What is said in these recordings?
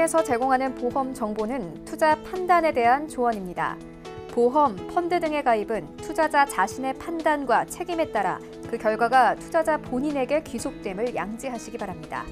방송에서 제공하는 보험 정보는 투자 판단에 대한 조언입니다. 보험, 펀드 등의 가입은 투자자 자신의 판단과 책임에 따라 그 결과가 투자자 본인에게 귀속됨을 양지하시기 바랍니다.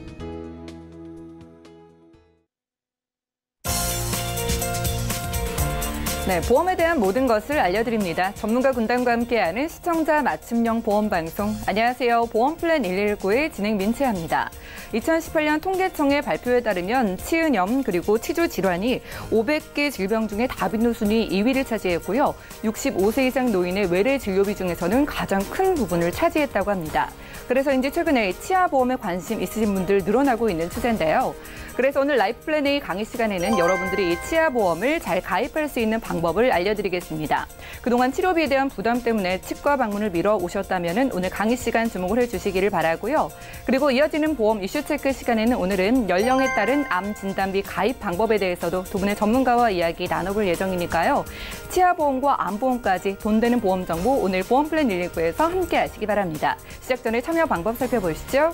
네, 보험에 대한 모든 것을 알려드립니다. 전문가 군단과 함께하는 시청자 맞춤형 보험 방송. 안녕하세요. 보험 플랜 119의 진행 민채합니다. 2018년 통계청의 발표에 따르면 치은염 그리고 치주 질환이 500개 질병 중에 다빈도 순위 2위를 차지했고요. 65세 이상 노인의 외래 진료비 중에서는 가장 큰 부분을 차지했다고 합니다. 그래서 이제 최근에 치아 보험에 관심 있으신 분들 늘어나고 있는 추세인데요. 그래서 오늘 Life Plan A 강의 시간에는 여러분들이 이 치아 보험을 잘 가입할 수 있는 방법을 알려드리겠습니다. 그동안 치료비에 대한 부담 때문에 치과 방문을 미뤄 오셨다면 오늘 강의 시간 주목을 해주시기를 바라고요. 그리고 이어지는 보험 이슈 체크 시간에는 오늘은 연령에 따른 암 진단비 가입 방법에 대해서도 두 분의 전문가와 이야기 나눠볼 예정이니까요. 치아 보험과 암 보험까지 돈 되는 보험 정보 오늘 보험 플랜 119에서 함께 하시기 바랍니다. 시작 전에 참여 방법 살펴보시죠.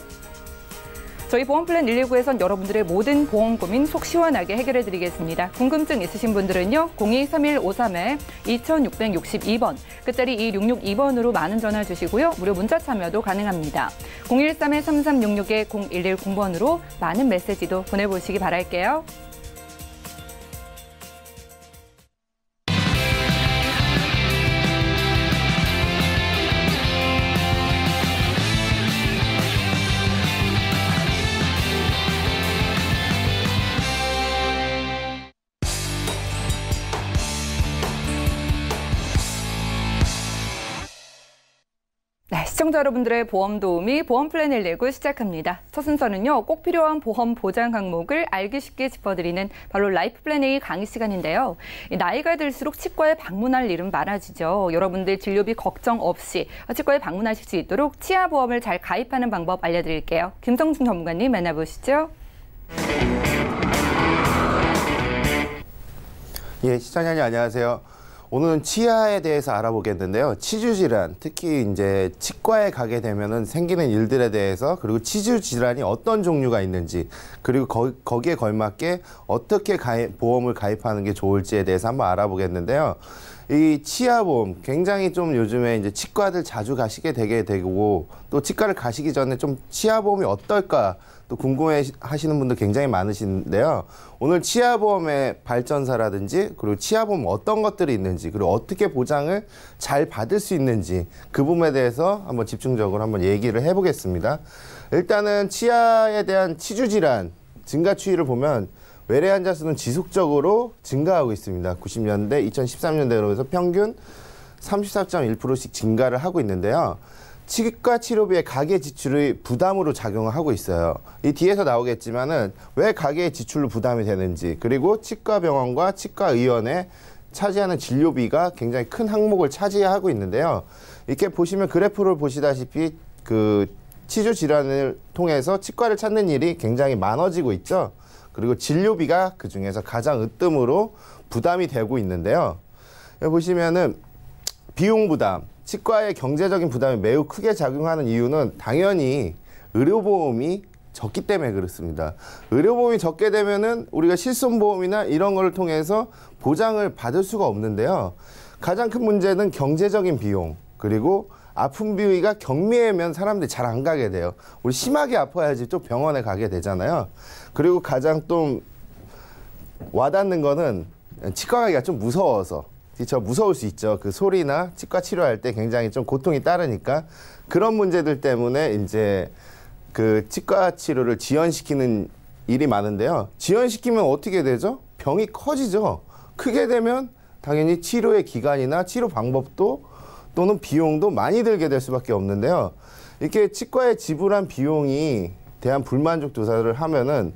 저희 보험플랜 119에선 여러분들의 모든 보험 고민 속 시원하게 해결해 드리겠습니다. 궁금증 있으신 분들은요. 023153-2662번, 끝자리 2662번으로 많은 전화 주시고요. 무료 문자 참여도 가능합니다. 013-3366-0110번으로 많은 메시지도 보내보시기 바랄게요. 시청자 여러분들의 보험 도우미 보험 플랜 119 시작합니다. 첫 순서는요, 꼭 필요한 보험 보장 항목을 알기 쉽게 짚어드리는 바로 Life Plan A 강의 시간인데요. 나이가 들수록 치과에 방문할 일은 많아지죠. 여러분들 진료비 걱정 없이 치과에 방문하실 수 있도록 치아 보험을 잘 가입하는 방법 알려드릴게요. 김성준 전문가님 만나보시죠. 예, 시청자님 안녕하세요. 오늘은 치아에 대해서 알아보겠는데요. 치주 질환, 특히 이제 치과에 가게 되면은 생기는 일들에 대해서 그리고 치주 질환이 어떤 종류가 있는지 그리고 거, 거기에 걸맞게 어떻게 가입, 보험을 가입하는 게 좋을지에 대해서 한번 알아보겠는데요. 이 치아보험 굉장히 좀 요즘에 이제 치과들 자주 가시게 되게 되고 또 치과를 가시기 전에 좀 치아보험이 어떨까 또 궁금해 하시는 분들 굉장히 많으신데요. 오늘 치아보험의 발전사라든지 그리고 치아보험 어떤 것들이 있는지 그리고 어떻게 보장을 잘 받을 수 있는지 그 부분에 대해서 한번 집중적으로 한번 얘기를 해보겠습니다. 일단은 치아에 대한 치주 질환 증가 추이를 보면 외래 환자 수는 지속적으로 증가하고 있습니다. 90년대, 2013년대 그러면서 평균 34.1%씩 증가를 하고 있는데요. 치과 치료비의 가계 지출의 부담으로 작용을 하고 있어요. 이 뒤에서 나오겠지만은 왜 가계 지출로 부담이 되는지 그리고 치과 병원과 치과 의원의 차지하는 진료비가 굉장히 큰 항목을 차지하고 있는데요. 이렇게 보시면 그래프를 보시다시피 그 치주 질환을 통해서 치과를 찾는 일이 굉장히 많아지고 있죠. 그리고 진료비가 그 중에서 가장 으뜸으로 부담이 되고 있는데요. 보시면은 비용 부담, 치과의 경제적인 부담이 매우 크게 작용하는 이유는 당연히 의료보험이 적기 때문에 그렇습니다. 의료보험이 적게 되면은 우리가 실손보험이나 이런 거를 통해서 보장을 받을 수가 없는데요. 가장 큰 문제는 경제적인 비용 그리고 아픈 비위가 경미하면 사람들이 잘 안 가게 돼요. 우리 심하게 아파야지 또 병원에 가게 되잖아요. 그리고 가장 또 와닿는 거는 치과 가기가 좀 무서워서 저 무서울 수 있죠. 그 소리나 치과 치료할 때 굉장히 좀 고통이 따르니까 그런 문제들 때문에 이제 그 치과 치료를 지연시키는 일이 많은데요. 지연시키면 어떻게 되죠? 병이 커지죠. 크게 되면 당연히 치료의 기간이나 치료 방법도 또는 비용도 많이 들게 될 수밖에 없는데요. 이렇게 치과에 지불한 비용이 대한 불만족 조사를 하면은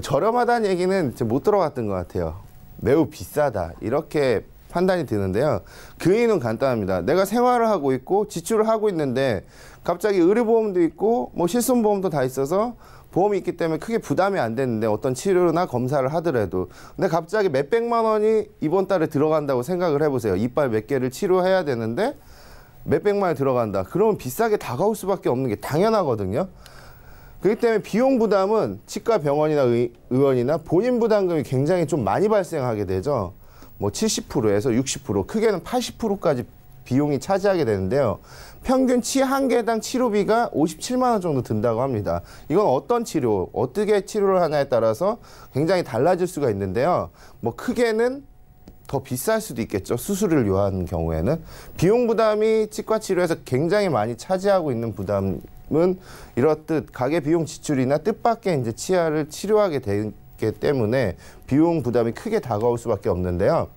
저렴하다는 얘기는 못 들어봤던 것 같아요. 매우 비싸다. 이렇게 판단이 드는데요. 그 이유는 간단합니다. 내가 생활을 하고 있고 지출을 하고 있는데 갑자기 의료보험도 있고 뭐 실손보험도 다 있어서 보험이 있기 때문에 크게 부담이 안 되는데 어떤 치료나 검사를 하더라도 근데 갑자기 몇 백만 원이 이번 달에 들어간다고 생각을 해보세요. 이빨 몇 개를 치료해야 되는데 몇 백만 원이 들어간다. 그러면 비싸게 다가올 수밖에 없는 게 당연하거든요. 그렇기 때문에 비용 부담은 치과 병원이나 의, 의원이나 본인 부담금이 굉장히 좀 많이 발생하게 되죠. 뭐 70%에서 60% 크게는 80%까지 비용이 차지하게 되는데요. 평균 치 한 개당 치료비가 57만 원 정도 든다고 합니다. 이건 어떤 치료, 어떻게 치료를 하냐에 따라서 굉장히 달라질 수가 있는데요. 뭐 크게는 더 비쌀 수도 있겠죠. 수술을 요하는 경우에는 비용 부담이 치과 치료에서 굉장히 많이 차지하고 있는 부담은 이렇듯 가게 비용 지출이나 뜻밖의 이제 치아를 치료하게 되 기 때문에 비용 부담이 크게 다가올 수밖에 없는데요.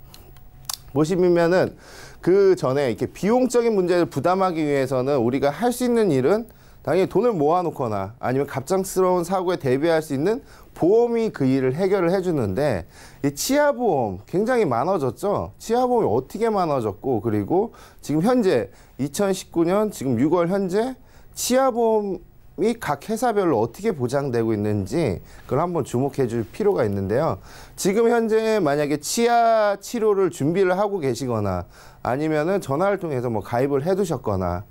보시면은 그 전에 이렇게 비용적인 문제를 부담하기 위해서는 우리가 할 수 있는 일은 당연히 돈을 모아놓거나 아니면 갑작스러운 사고에 대비할 수 있는 보험이 그 일을 해결을 해주는데 이 치아보험 굉장히 많아졌죠. 치아보험이 어떻게 많아졌고 그리고 지금 현재 2019년 지금 6월 현재 치아보험 이각 회사별로 어떻게 보장되고 있는지 그걸 한번 주목해 줄 필요가 있는데요. 지금 현재 만약에 치아 치료를 준비를 하고 계시거나 아니면은 전화를 통해서 뭐 가입을 해 두셨거나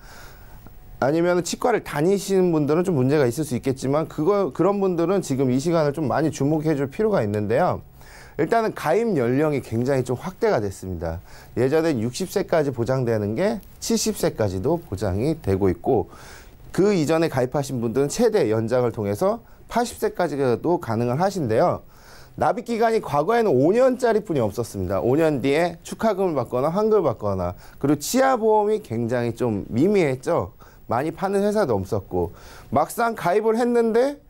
아니면 치과를 다니시는 분들은 좀 문제가 있을 수 있겠지만 그거 그런 분들은 지금 이 시간을 좀 많이 주목해 줄 필요가 있는데요. 일단은 가입 연령이 굉장히 좀 확대가 됐습니다. 예전엔 60세까지 보장되는 게 70세까지도 보장이 되고 있고 그 이전에 가입하신 분들은 최대 연장을 통해서 80세까지도 가능을 하신데요. 납입 기간이 과거에는 5년짜리 뿐이 없었습니다. 5년 뒤에 축하금을 받거나 환급을 받거나 그리고 치아 보험이 굉장히 좀 미미했죠. 많이 파는 회사도 없었고 막상 가입을 했는데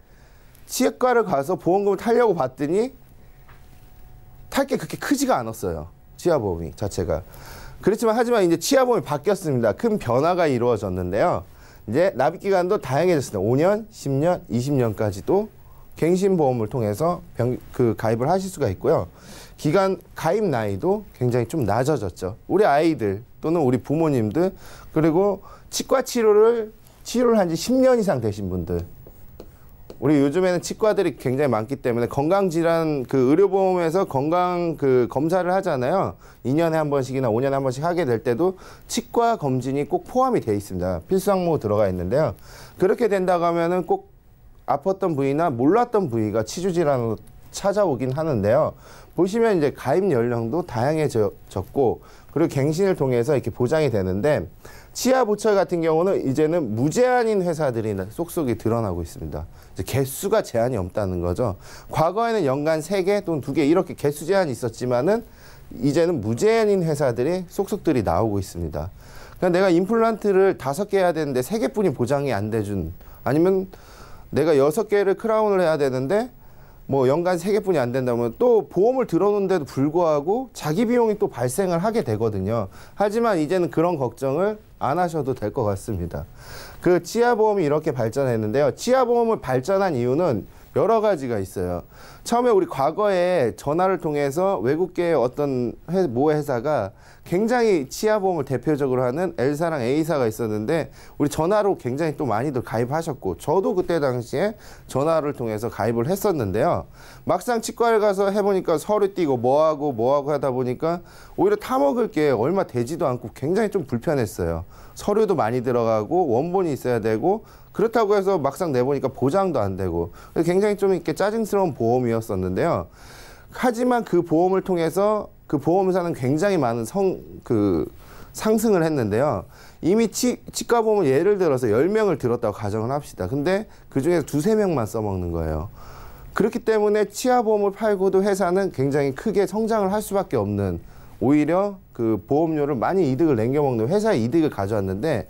치과를 가서 보험금을 타려고 봤더니 탈 게 그렇게 크지가 않았어요. 치아 보험이 자체가. 그렇지만 하지만 이제 치아 보험이 바뀌었습니다. 큰 변화가 이루어졌는데요. 이제 납입 기간도 다양해졌습니다. 5년, 10년, 20년까지도 갱신보험을 통해서 병, 그 가입을 하실 수가 있고요. 기간 가입 나이도 굉장히 좀 낮아졌죠. 우리 아이들 또는 우리 부모님들 그리고 치과 치료를 치료를 한 지 10년 이상 되신 분들 우리 요즘에는 치과들이 굉장히 많기 때문에 건강질환 그 의료보험에서 건강 그 검사를 하잖아요. 2년에 한 번씩이나 5년에 한 번씩 하게 될 때도 치과 검진이 꼭 포함이 돼 있습니다. 필수 항목 들어가 있는데요. 그렇게 된다고 하면은 꼭 아팠던 부위나 몰랐던 부위가 치주 질환으로 찾아오긴 하는데요. 보시면 이제 가입 연령도 다양해졌고 그리고 갱신을 통해서 이렇게 보장이 되는데 치아 보철 같은 경우는 이제는 무제한인 회사들이 쏙쏙이 드러나고 있습니다. 개수가 제한이 없다는 거죠. 과거에는 연간 세 개 또는 두 개 이렇게 개수 제한이 있었지만은 이제는 무제한인 회사들이 쏙쏙들이 나오고 있습니다. 그러니까 내가 임플란트를 다섯 개 해야 되는데 세 개뿐이 보장이 안 돼준 아니면 내가 여섯 개를 크라운을 해야 되는데 뭐 연간 세 개뿐이 안 된다면 또 보험을 들어놓는데도 불구하고 자기 비용이 또 발생을 하게 되거든요. 하지만 이제는 그런 걱정을 안 하셔도 될 것 같습니다. 그 치아보험이 이렇게 발전했는데요. 치아보험을 발전한 이유는 여러 가지가 있어요. 처음에 우리 과거에 전화를 통해서 외국계 어떤 회, 모 회사가 굉장히 치아보험을 대표적으로 하는 L사랑 A사가 있었는데 우리 전화로 굉장히 또 많이들 가입하셨고 저도 그때 당시에 전화를 통해서 가입을 했었는데요. 막상 치과를 가서 해보니까 서류 띄고 뭐하고 뭐하고 하다 보니까 오히려 타먹을 게 얼마 되지도 않고 굉장히 좀 불편했어요. 서류도 많이 들어가고 원본이 있어야 되고 그렇다고 해서 막상 내보니까 보장도 안 되고 굉장히 좀 이렇게 짜증스러운 보험이었었는데요. 하지만 그 보험을 통해서 그 보험사는 굉장히 많은 성, 그 상승을 했는데요. 이미 치, 치과 보험을 예를 들어서 열명을 들었다고 가정을 합시다. 근데 그 중에서 두세 명만 써먹는 거예요. 그렇기 때문에 치아보험을 팔고도 회사는 굉장히 크게 성장을 할 수밖에 없는 오히려 그 보험료를 많이 이득을 남겨먹는 회사의 이득을 가져왔는데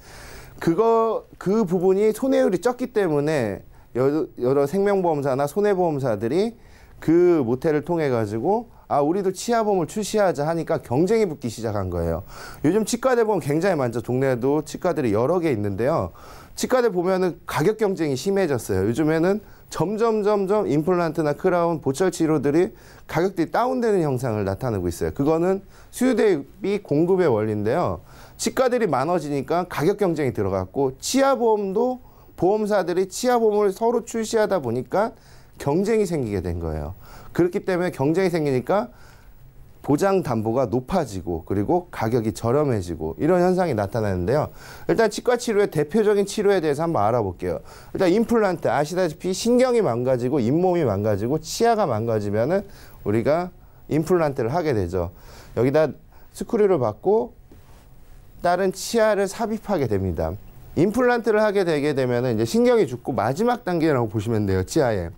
그거 그 부분이 손해율이 적기 때문에 여러, 여러 생명보험사나 손해보험사들이 그 모텔을 통해 가지고 아 우리도 치아보험을 출시하자 하니까 경쟁이 붙기 시작한 거예요. 요즘 치과대 보면 굉장히 많죠. 동네에도 치과들이 여러 개 있는데요. 치과대 보면은 가격 경쟁이 심해졌어요. 요즘에는 점점 점점 임플란트나 크라운 보철 치료들이 가격들이 다운되는 형상을 나타내고 있어요. 그거는 수요 대비 공급의 원리인데요. 치과들이 많아지니까 가격 경쟁이 들어갔고 치아 보험도 보험사들이 치아 보험을 서로 출시하다 보니까 경쟁이 생기게 된 거예요. 그렇기 때문에 경쟁이 생기니까 보장 담보가 높아지고 그리고 가격이 저렴해지고 이런 현상이 나타나는데요. 일단 치과 치료의 대표적인 치료에 대해서 한번 알아볼게요. 일단 임플란트 아시다시피 신경이 망가지고 잇몸이 망가지고 치아가 망가지면은 우리가 임플란트를 하게 되죠. 여기다 스크류를 받고 다른 치아를 삽입하게 됩니다. 임플란트를 하게 되게 되면은 이제 신경이 죽고 마지막 단계라고 보시면 돼요. 치아에.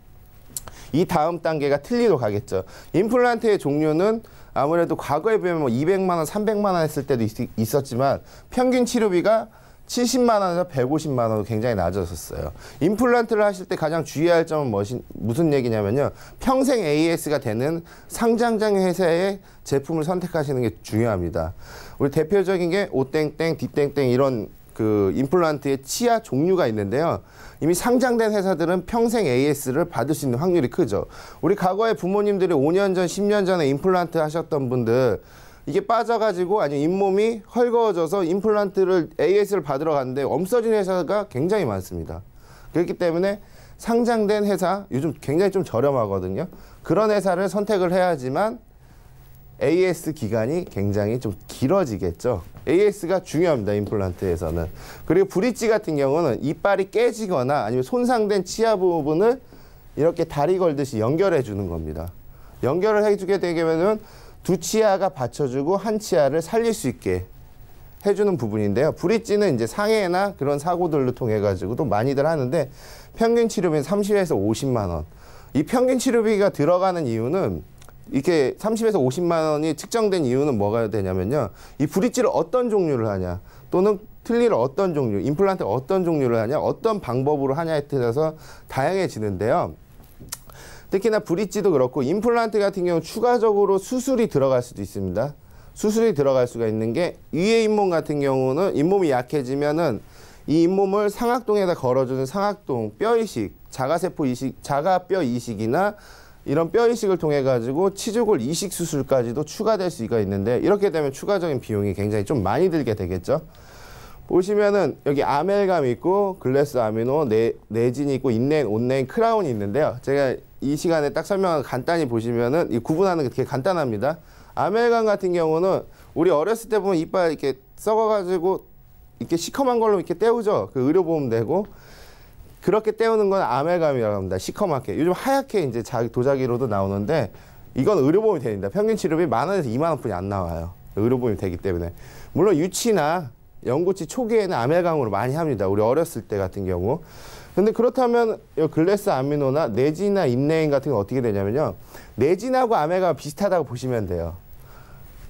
이 다음 단계가 틀니로 가겠죠. 임플란트의 종류는 아무래도 과거에 비하면 뭐 200만 원, 300만 원 했을 때도 있, 었지만 평균 치료비가 70만 원에서 150만 원으로 굉장히 낮아졌어요. 임플란트를 하실 때 가장 주의할 점은 무엇이, 무슨 얘기냐면요. 평생 AS가 되는 상장장 회사의 제품을 선택하시는 게 중요합니다. 우리 대표적인 게 오땡땡, 디땡땡 이런 그 임플란트의 치아 종류가 있는데요. 이미 상장된 회사들은 평생 AS를 받을 수 있는 확률이 크죠. 우리 과거에 부모님들이 5년 전, 10년 전에 임플란트 하셨던 분들 이게 빠져가지고 아니 잇몸이 헐거워져서 임플란트를 AS를 받으러 갔는데 없어진 회사가 굉장히 많습니다. 그렇기 때문에 상장된 회사 요즘 굉장히 좀 저렴하거든요. 그런 회사를 선택을 해야지만 AS 기간이 굉장히 좀 길어지겠죠. AS가 중요합니다. 임플란트에서는. 그리고 브릿지 같은 경우는 이빨이 깨지거나 아니면 손상된 치아 부분을 이렇게 다리 걸듯이 연결해 주는 겁니다. 연결을 해주게 되면은 두 치아가 받쳐주고 한 치아를 살릴 수 있게 해주는 부분인데요. 브릿지는 이제 상해나 그런 사고들로 통해 가지고도 많이들 하는데 평균 치료비는 30에서 50만 원. 이 평균 치료비가 들어가는 이유는 이렇게 30에서 50만 원이 측정된 이유는 뭐가 되냐면요. 이 브릿지를 어떤 종류를 하냐 또는 틀니를 어떤 종류, 임플란트 어떤 종류를 하냐, 어떤 방법으로 하냐에 따라서 다양해지는데요. 특히나 브릿지도 그렇고 임플란트 같은 경우 추가적으로 수술이 들어갈 수도 있습니다. 수술이 들어갈 수가 있는 게 위에 잇몸 같은 경우는 잇몸이 약해지면은 이 잇몸을 상악동에다 걸어주는 상악동 뼈 이식, 자가세포 이식, 자가뼈 이식이나 이런 뼈 이식을 통해 가지고 치주골 이식 수술까지도 추가될 수가 있는데 이렇게 되면 추가적인 비용이 굉장히 좀 많이 들게 되겠죠. 보시면은 여기 아말감 있고 glass ionomer 네, 레진이 있고 인네인 온네인 크라운이 있는데요. 제가 이 시간에 딱 설명을 간단히 보시면은 이 구분하는 게 되게 간단합니다. 아멜감 같은 경우는 우리 어렸을 때 보면 이빨 이렇게 썩어가지고 이렇게 시커먼 걸로 이렇게 떼우죠. 그 의료보험 되고 그렇게 떼우는 건 아멜감이라고 합니다. 시커멓게. 요즘 하얗게 이제 자기 도자기로도 나오는데 이건 의료보험이 됩니다. 평균 치료비 만 원에서 이만 원뿐이 안 나와요. 의료보험이 되기 때문에. 물론 유치나 연구치 초기에는 아멜감으로 많이 합니다. 우리 어렸을 때 같은 경우. 근데 그렇다면 글래스 아미노나 네진이나 인네인 같은 건 어떻게 되냐면요. 네진하고 아멜감 비슷하다고 보시면 돼요.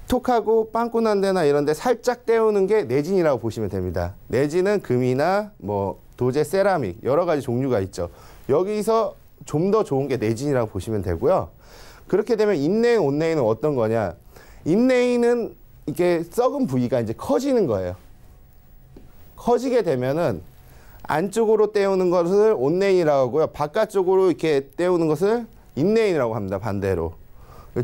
톡하고 빵꾸 난 데나 이런 데 살짝 떼우는 게 네진이라고 보시면 됩니다. 네진은 금이나 뭐 도제, 세라믹 여러 가지 종류가 있죠. 여기서 좀 더 좋은 게 내진이라고 보시면 되고요. 그렇게 되면 인네인, 온네인은 어떤 거냐? 인네인은 이게 썩은 부위가 이제 커지는 거예요. 커지게 되면은 안쪽으로 떼우는 것을 온네인이라고 하고요. 바깥쪽으로 이렇게 떼우는 것을 인네인이라고 합니다. 반대로.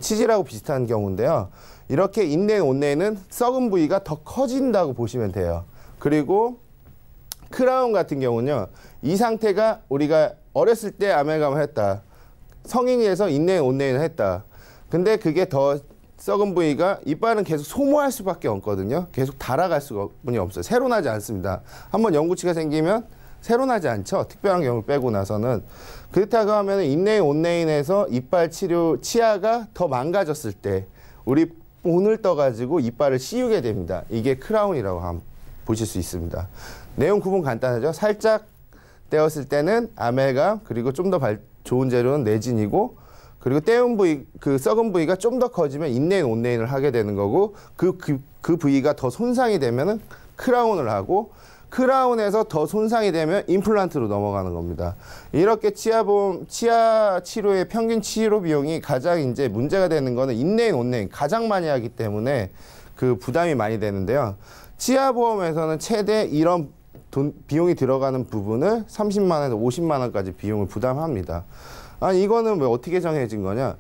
치질하고 비슷한 경우인데요. 이렇게 인네인, 온네인은 썩은 부위가 더 커진다고 보시면 돼요. 그리고 크라운 같은 경우는요. 이 상태가 우리가 어렸을 때 아멜감을 했다. 성인이 돼서 인내인 온내인을 했다. 근데 그게 더 썩은 부위가 이빨은 계속 소모할 수밖에 없거든요. 계속 달아갈 수뿐이 없어요. 새로 나지 않습니다. 한번 영구치가 생기면 새로 나지 않죠. 특별한 경우를 빼고 나서는. 그렇다고 하면 인내인 온내인에서 이빨 치료 치아가 더 망가졌을 때 우리 본을 떠가지고 이빨을 씌우게 됩니다. 이게 크라운이라고 보실 수 있습니다. 내용 구분 간단하죠. 살짝 때웠을 때는 아말감 그리고 좀 더 좋은 재료는 레진이고 그리고 때운 부위 그 썩은 부위가 좀 더 커지면 인네인 온네인을 하게 되는 거고 그, 그, 그 부위가 더 손상이 되면은 크라운을 하고 크라운에서 더 손상이 되면 임플란트로 넘어가는 겁니다. 이렇게 치아보험, 치아 치료의 평균 치료 비용이 가장 이제 문제가 되는 거는 인네인 온네인 가장 많이 하기 때문에 그 부담이 많이 되는데요. 치아보험에서는 최대 이런 돈 비용이 들어가는 부분을 30만 원에서 50만 원까지 비용을 부담합니다. 아니 이거는 왜 어떻게 정해진 거냐?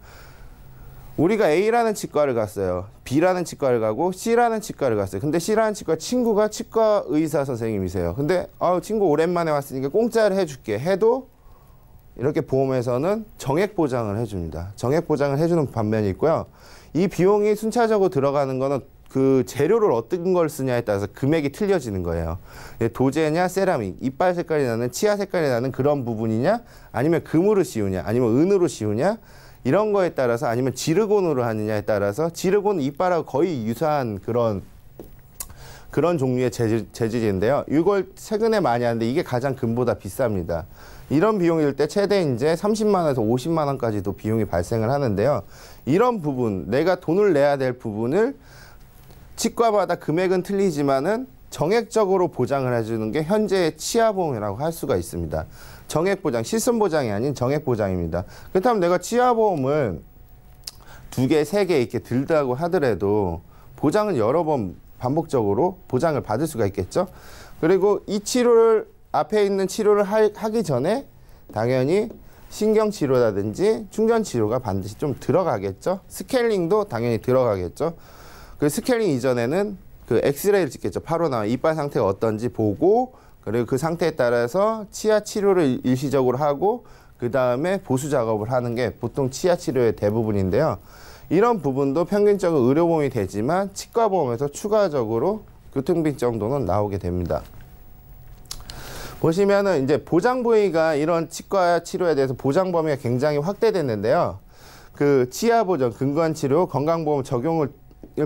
우리가 A라는 치과를 갔어요. B라는 치과를 가고 C라는 치과를 갔어요. 근데 C라는 치과 친구가 치과 의사 선생님이세요. 근데 아 친구 오랜만에 왔으니까 공짜를 해줄게 해도 이렇게 보험에서는 정액 보장을 해줍니다. 정액 보장을 해주는 반면이 있고요. 이 비용이 순차적으로 들어가는 거는 그 재료를 어떤 걸 쓰냐에 따라서 금액이 틀려지는 거예요. 예, 도제냐, 세라믹, 이빨 색깔이 나는, 치아 색깔이 나는 그런 부분이냐, 아니면 금으로 씌우냐, 아니면 은으로 씌우냐, 이런 거에 따라서 아니면 지르곤으로 하느냐에 따라서 지르곤 이빨하고 거의 유사한 그런 그런 종류의 재질, 재질인데요. 이걸 최근에 많이 하는데 이게 가장 금보다 비쌉니다. 이런 비용일 때 최대 이제 30만 원에서 50만 원까지도 비용이 발생을 하는데요. 이런 부분, 내가 돈을 내야 될 부분을 치과마다 금액은 틀리지만은 정액적으로 보장을 해주는 게 현재의 치아보험이라고 할 수가 있습니다. 정액 보장, 실손 보장이 아닌 정액 보장입니다. 그렇다면 내가 치아보험을 두 개, 세 개 이렇게 들다고 하더라도 보장은 여러 번 반복적으로 보장을 받을 수가 있겠죠. 그리고 이 치료를 앞에 있는 치료를 하, 하기 전에 당연히 신경 치료라든지 충전 치료가 반드시 좀 들어가겠죠. 스케일링도 당연히 들어가겠죠. 그 스케일링 이전에는 그 엑스레이를 찍겠죠. 바로 나 이빨 상태가 어떤지 보고 그리고 그 상태에 따라서 치아 치료를 일시적으로 하고 그 다음에 보수 작업을 하는 게 보통 치아 치료의 대부분인데요. 이런 부분도 평균적으로 의료보험이 되지만 치과보험에서 추가적으로 교통비 정도는 나오게 됩니다. 보시면은 이제 보장 부위가 이런 치과 치료에 대해서 보장 범위가 굉장히 확대됐는데요. 그 치아 보전, 근거한 치료, 건강보험 적용을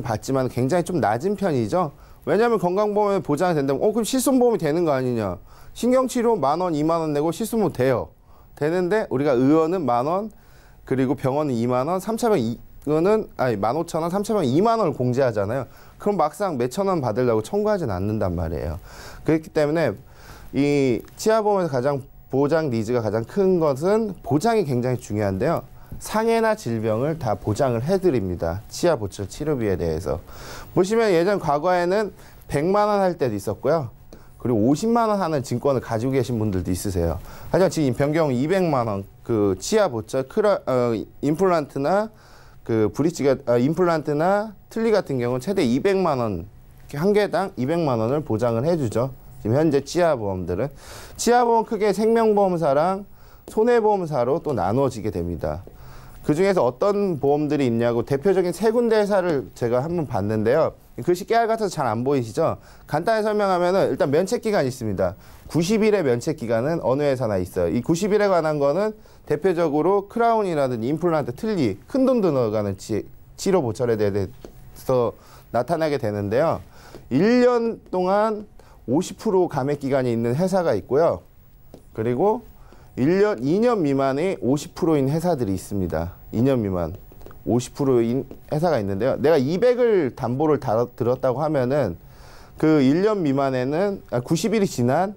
받지만 굉장히 좀 낮은 편이죠. 왜냐하면 건강보험에 보장이 된다면, 어, 그럼 실손보험이 되는 거 아니냐. 신경치료 만 원, 이만 원 내고 실손보험 돼요. 되는데 우리가 의원은 만 원, 그리고 병원은 이만 원, 삼차병 이거는 아니 만 오천 원, 원, 이만 원을 공제하잖아요. 그럼 막상 몇천 원 받으려고 청구하진 않는단 말이에요. 그렇기 때문에 이 치아보험에서 가장 보장 니즈가 가장 큰 것은 보장이 굉장히 중요한데요. 상해나 질병을 다 보장을 해드립니다. 치아 보철 치료비에 대해서 보시면 예전 과거에는 100만 원 할 때도 있었고요. 그리고 50만 원 하는 증권을 가지고 계신 분들도 있으세요. 하지만 지금 변경 200만 원 그 치아 보철 크라 어, 임플란트나 그 브릿지가 아, 임플란트나 틀니 같은 경우는 최대 200만 원 한 개당 200만 원을 보장을 해주죠. 지금 현재 치아 보험들은 치아 보험 크게 생명보험사랑 손해보험사로 또 나누어지게 됩니다. 그 중에서 어떤 보험들이 있냐고 대표적인 세 군데 회사를 제가 한번 봤는데요. 글씨 깨알 같아서 잘 안 보이시죠? 간단히 설명하면은 일단 면책 기간이 있습니다. 90일의 면책 기간은 어느 회사나 있어요. 이 90일에 관한 거는 대표적으로 크라운이라든지 임플란트, 틀니, 큰 돈 들어가는 치, 치료 보철에 대해서 나타나게 되는데요. 1년 동안 50% 감액 기간이 있는 회사가 있고요. 그리고 1년, 2년 미만의 50%인 회사들이 있습니다. 2년 미만. 50%인 회사가 있는데요. 내가 200을 담보를 다, 들었다고 하면은 그 1년 미만에는, 아, 90일이 지난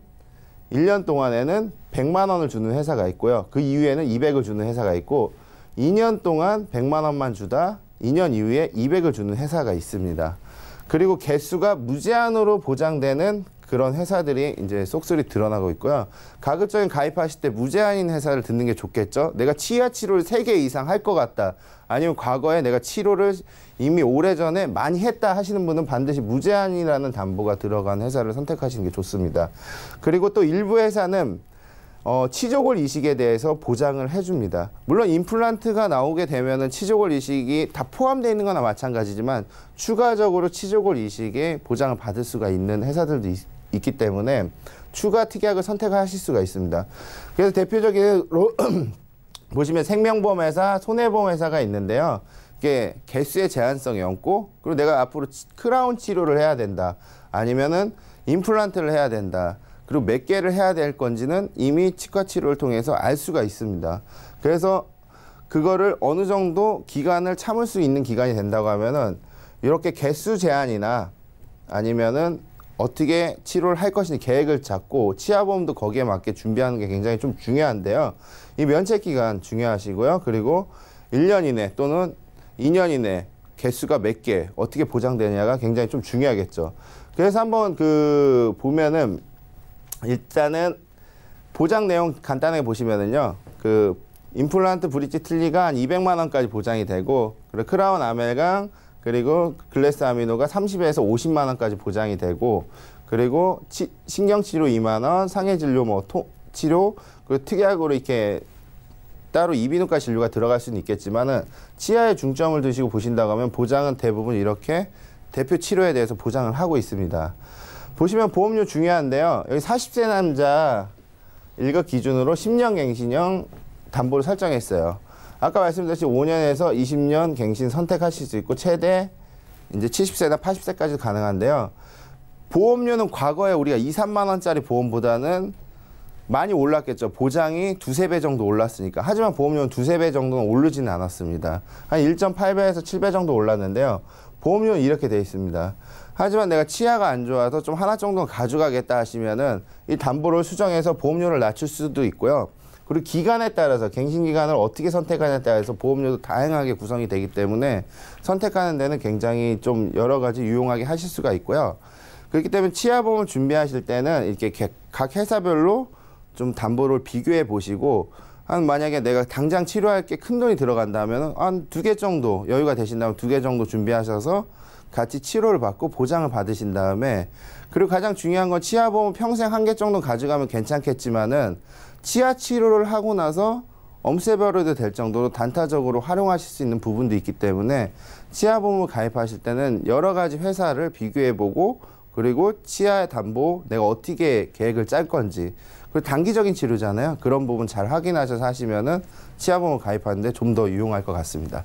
1년 동안에는 100만 원을 주는 회사가 있고요. 그 이후에는 200을 주는 회사가 있고 2년 동안 100만 원만 주다 2년 이후에 200을 주는 회사가 있습니다. 그리고 개수가 무제한으로 보장되는 그런 회사들이 이제 쏙쏙이 드러나고 있고요. 가급적인 가입하실 때 무제한인 회사를 듣는 게 좋겠죠. 내가 치아 치료를 세 개 이상 할 것 같다. 아니면 과거에 내가 치료를 이미 오래전에 많이 했다 하시는 분은 반드시 무제한이라는 담보가 들어간 회사를 선택하시는 게 좋습니다. 그리고 또 일부 회사는 어, 치조골 이식에 대해서 보장을 해줍니다. 물론 임플란트가 나오게 되면은 치조골 이식이 다 포함되어 있는 거나 마찬가지지만 추가적으로 치조골 이식에 보장을 받을 수가 있는 회사들도 있, 있기 때문에 추가 특약을 선택하실 수가 있습니다. 그래서 대표적으로 보시면 생명보험회사, 손해보험회사가 있는데요. 이게 개수의 제한성이 없고 그리고 내가 앞으로 크라운 치료를 해야 된다. 아니면은 임플란트를 해야 된다. 그리고 몇 개를 해야 될 건지는 이미 치과 치료를 통해서 알 수가 있습니다. 그래서 그거를 어느 정도 기간을 참을 수 있는 기간이 된다고 하면은 이렇게 개수 제한이나 아니면은 어떻게 치료를 할 것인지 계획을 잡고 치아보험도 거기에 맞게 준비하는 게 굉장히 좀 중요한데요. 이 면책 기간 중요하시고요. 그리고 1년 이내 또는 2년 이내 개수가 몇 개, 어떻게 보장되냐가 굉장히 좀 중요하겠죠. 그래서 한번 그 보면은 일단은 보장 내용 간단하게 보시면은요. 그 임플란트 브릿지 틀니가 한 200만 원까지 보장이 되고 그리고 크라운 아멜강 그리고 글래스 아미노가 30에서 50만 원까지 보장이 되고 그리고 치, 신경치료 2만 원, 상해 진료 뭐 토, 치료 그리고 특약으로 이렇게 따로 이비인후과 진료가 들어갈 수는 있겠지만은 치아에 중점을 두시고 보신다고 하면 보장은 대부분 이렇게 대표 치료에 대해서 보장을 하고 있습니다. 보시면 보험료 중요한데요. 여기 40세 남자 일급 기준으로 10년 갱신형 담보를 설정했어요. 아까 말씀드렸듯이 5년에서 20년 갱신 선택하실 수 있고 최대 이제 70세나 80세까지 가능한데요. 보험료는 과거에 우리가 2, 3만 원짜리 보험보다는 많이 올랐겠죠. 보장이 두세 배 정도 올랐으니까. 하지만 보험료는 두세 배 정도는 오르지는 않았습니다. 한 1.8배에서 7배 정도 올랐는데요. 보험료는 이렇게 돼 있습니다. 하지만 내가 치아가 안 좋아서 좀 하나 정도 가져가겠다 하시면은 이 담보를 수정해서 보험료를 낮출 수도 있고요. 그리고 기간에 따라서 갱신 기간을 어떻게 선택하냐에 따라서 보험료도 다양하게 구성이 되기 때문에 선택하는 데는 굉장히 좀 여러 가지 유용하게 하실 수가 있고요. 그렇기 때문에 치아보험을 준비하실 때는 이렇게 개- 각 회사별로 좀 담보를 비교해 보시고 한 만약에 내가 당장 치료할 게 큰 돈이 들어간다면 한 두 개 정도 여유가 되신다면 두 개 정도 준비하셔서 같이 치료를 받고 보장을 받으신 다음에 그리고 가장 중요한 건 치아보험 평생 한 개 정도 가져가면 괜찮겠지만은 치아 치료를 하고 나서 엄세별로도 될 정도로 단타적으로 활용하실 수 있는 부분도 있기 때문에 치아보험을 가입하실 때는 여러 가지 회사를 비교해 보고 그리고 치아 담보 내가 어떻게 계획을 짤 건지 그리고 단기적인 치료잖아요. 그런 부분 잘 확인하셔서 하시면은 치아보험을 가입하는데 좀 더 유용할 것 같습니다.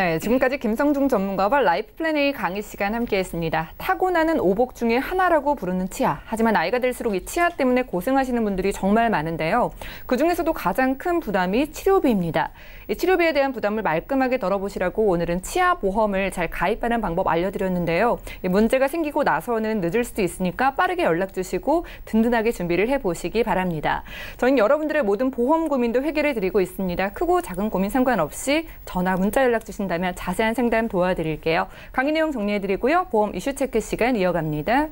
네, 지금까지 김성중 전문가와 라이프 플랜 A 강의 시간 함께했습니다. 타고나는 오복 중에 하나라고 부르는 치아. 하지만 나이가 들수록 이 치아 때문에 고생하시는 분들이 정말 많은데요. 그 중에서도 가장 큰 부담이 치료비입니다. 이 치료비에 대한 부담을 말끔하게 덜어보시라고 오늘은 치아 보험을 잘 가입하는 방법 알려드렸는데요. 이 문제가 생기고 나서는 늦을 수도 있으니까 빠르게 연락 주시고 든든하게 준비를 해보시기 바랍니다. 저희는 여러분들의 모든 보험 고민도 해결해 드리고 있습니다. 크고 작은 고민 상관없이 전화, 문자 연락 주신 다면 자세한 상담 도와드릴게요. 강의 내용 정리해드리고요. 보험 이슈 체크 시간 이어갑니다.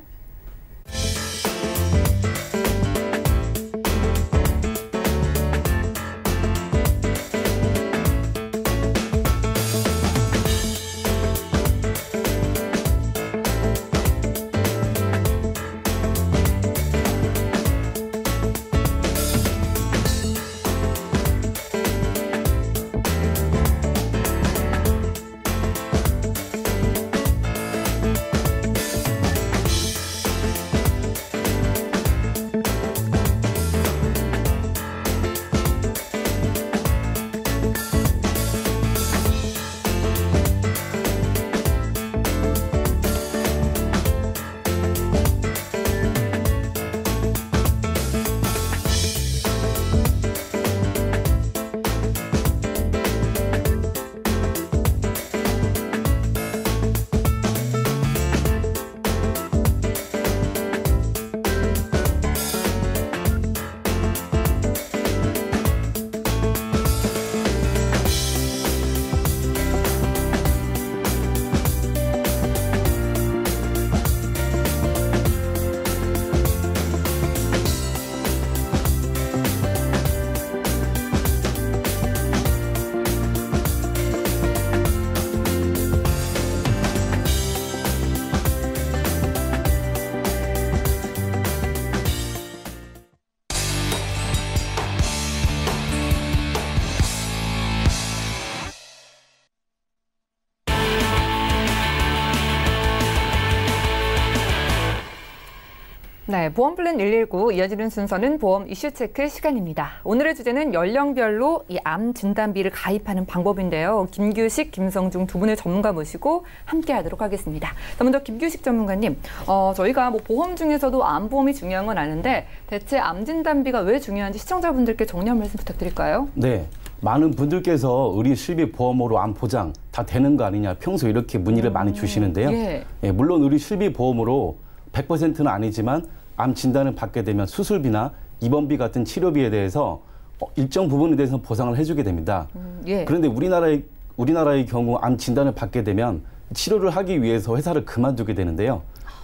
네, 보험 플랜 119 이어지는 순서는 보험 이슈 체크 시간입니다. 오늘의 주제는 연령별로 이 암 진단비를 가입하는 방법인데요. 김규식, 김성중 두 분의 전문가 모시고 함께 하도록 하겠습니다. 자, 먼저 김규식 전문가님, 어, 저희가 뭐 보험 중에서도 암 보험이 중요한 건 아는데 대체 암 진단비가 왜 중요한지 시청자분들께 정리 한 말씀 부탁드릴까요? 네. 많은 분들께서 의료 실비 보험으로 암 보장 다 되는 거 아니냐 평소 에 이렇게 문의를 많이 주시는데요. 예. 예, 물론 의료 실비 보험으로 100%는 아니지만 암 진단을 받게 되면 수술비나 입원비 같은 치료비에 대해서 어, 일정 부분에 대해서 보상을 해주게 됩니다. 음, 예. 그런데 우리나라의 우리나라의 경우 암 진단을 받게 되면 치료를 하기 위해서 회사를 그만두게 되는데요.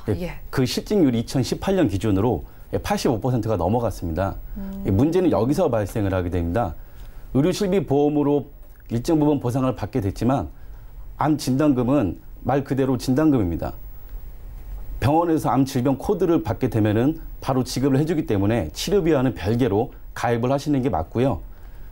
예, 예. 그 실직률이 2018년 기준으로 85%가 넘어갔습니다. 음. 예, 문제는 여기서 발생을 하게 됩니다. 의료 실비 보험으로 일정 부분 보상을 받게 됐지만 암 진단금은 말 그대로 진단금입니다. 병원에서 암 질병 코드를 받게 되면은 바로 지급을 해주기 때문에 치료비와는 별개로 가입을 하시는 게 맞고요.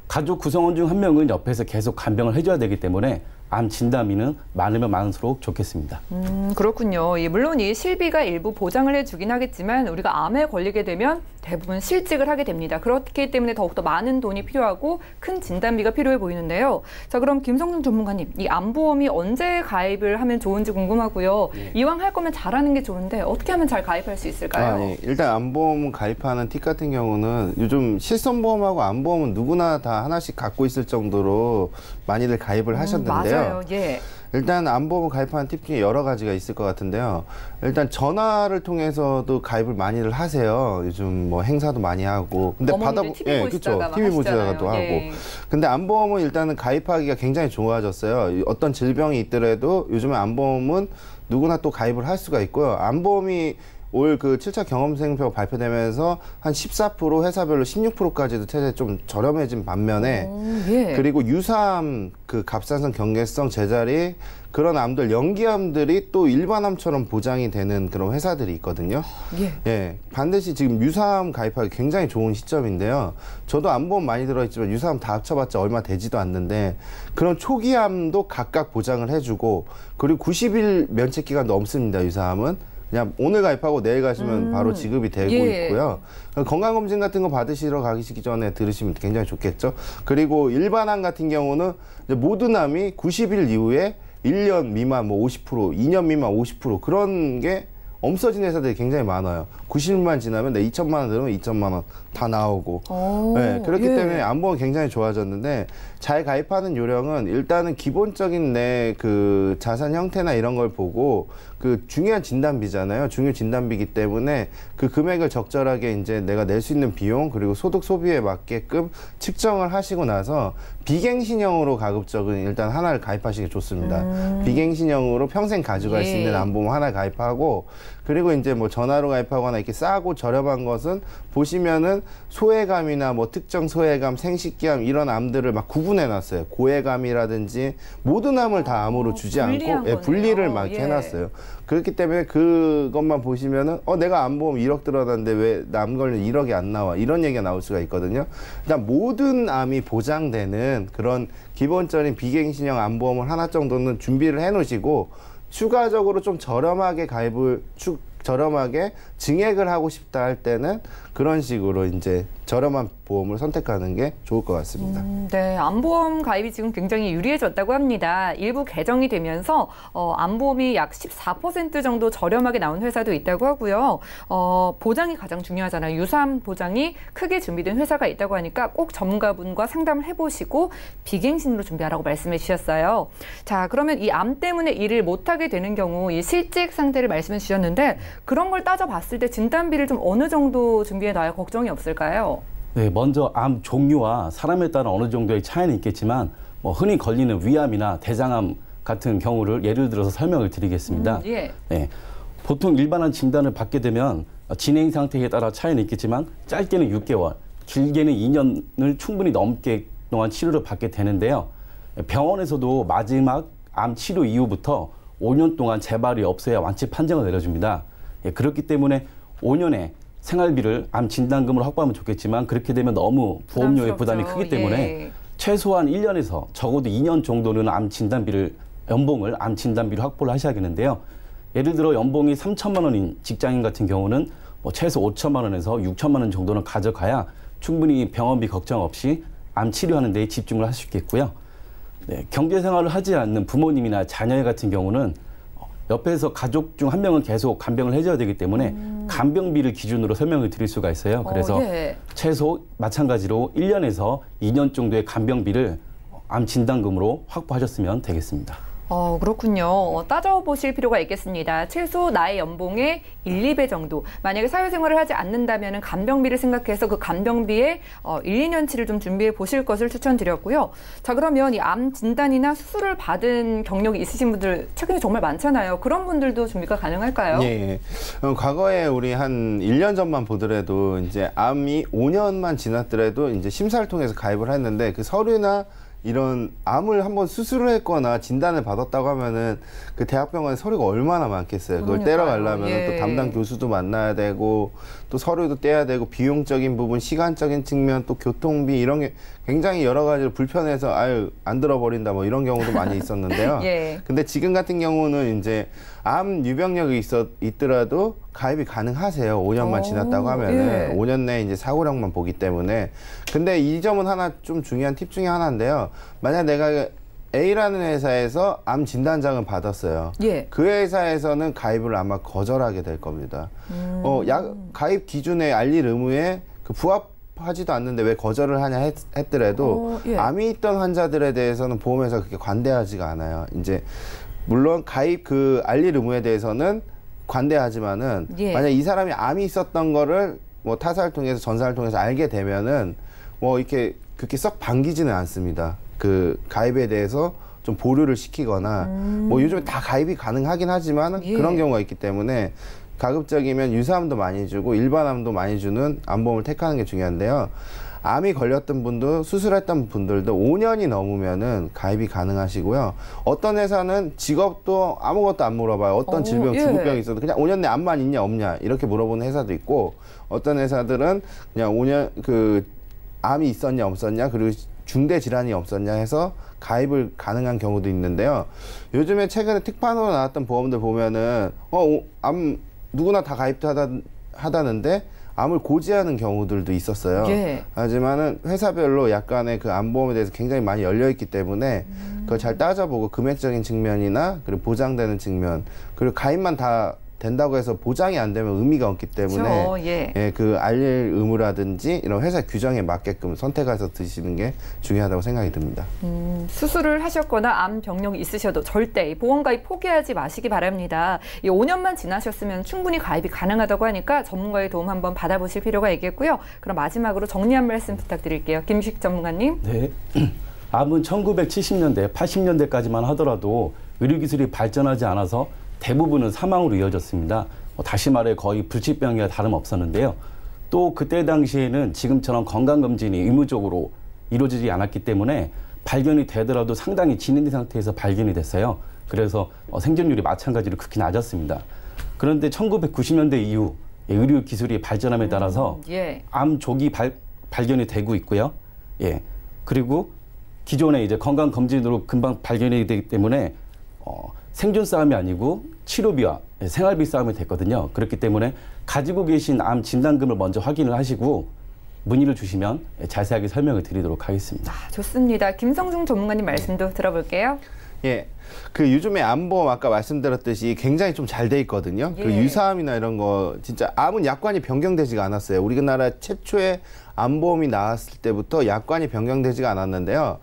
가족 구성원 중 한 명은 옆에서 계속 간병을 해줘야 되기 때문에 암 진단비는 많으면 많을수록 좋겠습니다. 음, 그렇군요. 예, 물론 이 실비가 일부 보장을 해주긴 하겠지만 우리가 암에 걸리게 되면 대부분 실직을 하게 됩니다. 그렇기 때문에 더욱더 많은 돈이 필요하고 큰 진단비가 필요해 보이는데요. 자, 그럼 김성준 전문가님, 이 암보험이 언제 가입을 하면 좋은지 궁금하고요. 이왕 할 거면 잘하는 게 좋은데 어떻게 하면 잘 가입할 수 있을까요? 아, 예. 일단 암보험 가입하는 팁 같은 경우는 요즘 실손보험하고 암보험은 누구나 다 하나씩 갖고 있을 정도로 많이들 가입을 하셨는데요. 음, 맞아요. 예. 일단 암보험 가입하는 팁 중에 여러 가지가 있을 것 같은데요. 일단 전화를 통해서도 가입을 많이들 하세요. 요즘 뭐 행사도 많이 하고. 근데 받아 보시다가 막 TV. 보시다가도 하고. 예. 근데 암보험은 일단은 가입하기가 굉장히 좋아졌어요. 이 어떤 질병이 있더라도 요즘에 암보험은 누구나 또 가입을 할 수가 있고요. 암보험이 올 그 7차 경험생표 발표되면서 한 14% 회사별로 16%까지도 최대 좀 저렴해진 반면에 오, 예. 그리고 유사암 그 갑상선 경계성 제자리 그런 암들 연기암들이 또 일반암처럼 보장이 되는 그런 회사들이 있거든요. 예. 예, 반드시 지금 유사암 가입하기 굉장히 좋은 시점인데요. 저도 암보험 많이 들어있지만 유사암 다 합쳐봤자 얼마 되지도 않는데 그런 초기암도 각각 보장을 해주고 그리고 90일 면책 기간도 없습니다. 유사암은. 그냥 오늘 가입하고 내일 가시면 바로 지급이 되고 예. 있고요. 건강검진 같은 거 받으시러 가시기 전에 들으시면 굉장히 좋겠죠. 그리고 일반암 같은 경우는 모든 암이 90일 이후에 1년 미만 뭐 50%, 2년 미만 50% 그런 게 없어진 회사들이 굉장히 많아요. 90일만 지나면 내 2천만 원 들으면 2천만 원 다 나오고. 오, 네, 그렇기 예. 때문에 암보험 굉장히 좋아졌는데 잘 가입하는 요령은 일단은 기본적인 내 그 자산 형태나 이런 걸 보고 그 중요한 진단비잖아요. 중요 진단비기 때문에 그 금액을 적절하게 이제 내가 낼 수 있는 비용 그리고 소득 소비에 맞게끔 측정을 하시고 나서 비갱신형으로 가급적은 일단 하나를 가입하시기 좋습니다. 비갱신형으로 평생 가져갈 예. 수 있는 암보험 하나 가입하고 그리고 이제 뭐 전화로 가입하거나 이렇게 싸고 저렴한 것은 보시면은 소외감이나 뭐 특정 소외감, 생식기암 이런 암들을 막 구분해 놨어요. 고해감이라든지 모든 암을 다 암으로 주지 어, 분리한 않고 예. 분리를 막 예. 해놨어요. 그렇기 때문에 그것만 보시면은 어 내가 암보험 1억 들어놨는데 왜 남 걸려 1억이 안 나와 이런 얘기가 나올 수가 있거든요. 일단 모든 암이 보장되는 그런 기본적인 비갱신형 암보험을 하나 정도는 준비를 해놓으시고 추가적으로 좀 저렴하게 가입을 추, 저렴하게 증액을 하고 싶다 할 때는 그런 식으로 이제 저렴한 보험을 선택하는 게 좋을 것 같습니다. 음, 네, 암보험 가입이 지금 굉장히 유리해졌다고 합니다. 일부 개정이 되면서 어, 암보험이 약 14% 정도 저렴하게 나온 회사도 있다고 하고요. 어, 보장이 가장 중요하잖아요. 유사암 보장이 크게 준비된 회사가 있다고 하니까 꼭 전문가분과 상담을 해보시고 비갱신으로 준비하라고 말씀해 주셨어요. 자, 그러면 이 암 때문에 일을 못하게 되는 경우 이 실직 상태를 말씀해 주셨는데 그런 걸 따져봤을 때 진단비를 좀 어느 정도 준비해 놔야 걱정이 없을까요? 네, 먼저 암 종류와 사람에 따라 어느 정도의 차이는 있겠지만 뭐 흔히 걸리는 위암이나 대장암 같은 경우를 예를 들어서 설명을 드리겠습니다. 음, 예. 네, 보통 일반한 진단을 받게 되면 진행 상태에 따라 차이는 있겠지만 짧게는 6개월, 길게는 2년을 충분히 넘게 동안 치료를 받게 되는데요. 병원에서도 마지막 암 치료 이후부터 5년 동안 재발이 없어야 완치 판정을 내려줍니다. 예, 그렇기 때문에 5년에 생활비를 암 진단금으로 확보하면 좋겠지만 그렇게 되면 너무 보험료의 부담이. 크기 때문에 예. 최소한 1년에서 적어도 2년 정도는 암 진단비를 연봉을 암 진단비로 확보를 하셔야겠는데요. 예를 들어 연봉이 3천만 원인 직장인 같은 경우는 뭐 최소 5천만 원에서 6천만 원 정도는 가져가야 충분히 병원비 걱정 없이 암 치료하는 데 집중을 할 수 있겠고요. 네, 경제 생활을 하지 않는 부모님이나 자녀 같은 경우는 옆에서 가족 중 한 명은 계속 간병을 해줘야 되기 때문에 간병비를 기준으로 설명을 드릴 수가 있어요. 그래서 어, 예. 최소 마찬가지로 1년에서 2년 정도의 간병비를 암 진단금으로 확보하셨으면 되겠습니다. 어, 그렇군요. 어, 따져보실 필요가 있겠습니다. 최소 나의 연봉의 1, 2배 정도. 만약에 사회생활을 하지 않는다면 간병비를 생각해서 그 간병비에 어, 1, 2년치를 좀 준비해 보실 것을 추천드렸고요. 자, 그러면 이 암 진단이나 수술을 받은 경력이 있으신 분들 최근에 정말 많잖아요. 그런 분들도 준비가 가능할까요? 예, 예. 어, 과거에 우리 한 1년 전만 보더라도 이제 암이 5년만 지났더라도 이제 심사를 통해서 가입을 했는데 그 서류나 이런 암을 한번 수술을 했거나 진단을 받았다고 하면은 그 대학병원에 서류가 얼마나 많겠어요. 그걸 그러니까요. 떼러 가려면 예. 또 담당 교수도 만나야 되고 또 서류도 떼야 되고 비용적인 부분, 시간적인 측면 또 교통비 이런 게 굉장히 여러 가지로 불편해서 아유 안 들어버린다 뭐 이런 경우도 많이 있었는데요. 예. 근데 지금 같은 경우는 이제 암 유병력이 있어 있더라도 가입이 가능하세요. 5년만 오, 지났다고 하면은 예. 5년 내에 이제 사고력만 보기 때문에. 근데 이 점은 하나 좀 중요한 팁 중에 하나인데요. 만약 내가 A라는 회사에서 암 진단장을 받았어요. 예. 그 회사에서는 가입을 아마 거절하게 될 겁니다. 음. 어, 약 가입 기준에 알릴 의무에 그 부합하지도 않는데 왜 거절을 하냐 했, 더라도 어, 예. 암이 있던 환자들에 대해서는 보험회사 그렇게 관대하지가 않아요. 이제 물론 가입 그 알릴 의무에 대해서는 관대하지만은 예. 만약 이 사람이 암이 있었던 거를 뭐 타사를 통해서 전사를 통해서 알게 되면은 뭐 이렇게 그렇게 썩 반기지는 않습니다. 그 가입에 대해서 좀 보류를 시키거나 뭐 요즘에 다 가입이 가능하긴 하지만 음. 예. 그런 경우가 있기 때문에 가급적이면 유사암도 많이 주고 일반암도 많이 주는 암보험을 택하는 게 중요한데요. 암이 걸렸던 분도 수술했던 분들도 5년이 넘으면은 가입이 가능하시고요. 어떤 회사는 직업도 아무것도 안 물어봐요. 어떤 어, 질병, 예. 중급병이 있어도 그냥 5년 내 암만 있냐 없냐 이렇게 물어보는 회사도 있고 어떤 회사들은 그냥 5년 그 암이 있었냐 없었냐 그리고 중대 질환이 없었냐 해서 가입을 가능한 경우도 있는데요. 요즘에 최근에 특판으로 나왔던 보험들 보면은 어암 누구나 다 가입하다 하다는데 암을 고지하는 경우들도 있었어요. 예. 하지만은 회사별로 약간의 그 암보험에 대해서 굉장히 많이 열려 있기 때문에 그걸 잘 따져보고 금액적인 측면이나 그리고 보장되는 측면 그리고 가입만 다 된다고 해서 보장이 안 되면 의미가 없기 때문에 그렇죠. 예. 예, 그 알릴 의무라든지 이런 회사 규정에 맞게끔 선택해서 드시는 게 중요하다고 생각이 듭니다. 음, 수술을 하셨거나 암 병력이 있으셔도 절대 이 보험 가입 포기하지 마시기 바랍니다. 이 5년만 지나셨으면 충분히 가입이 가능하다고 하니까 전문가의 도움 한번 받아보실 필요가 있겠고요. 그럼 마지막으로 정리 한 말씀 부탁드릴게요. 김식 전문가님. 네. 암은 1970년대, 80년대까지만 하더라도 의료기술이 발전하지 않아서 대부분은 사망으로 이어졌습니다. 뭐 다시 말해 거의 불치병이와 다름없었는데요. 또 그때 당시에는 지금처럼 건강검진이 의무적으로 이루어지지 않았기 때문에 발견이 되더라도 상당히 진행된 상태에서 발견이 됐어요. 그래서 어, 생존율이 마찬가지로 극히 낮았습니다. 그런데 1990년대 이후 의료 기술이 발전함에 따라서 예. 암 조기 발, 발견이 되고 있고요. 예. 그리고 기존에 이제 건강 검진으로 금방 발견이 되기 때문에 어, 생존 싸움이 아니고 치료비와 생활비 싸움이 됐거든요. 그렇기 때문에 가지고 계신 암 진단금을 먼저 확인을 하시고 문의를 주시면 자세하게 설명을 드리도록 하겠습니다. 아, 좋습니다. 김성중 전문가님 말씀도 들어볼게요. 예. 그 요즘에 암보험 아까 말씀드렸듯이 굉장히 좀 잘 돼 있거든요. 그 예. 유사암이나 이런 거 진짜 암은 약관이 변경되지가 않았어요. 우리나라 최초의 암보험이 나왔을 때부터 약관이 변경되지가 않았는데요.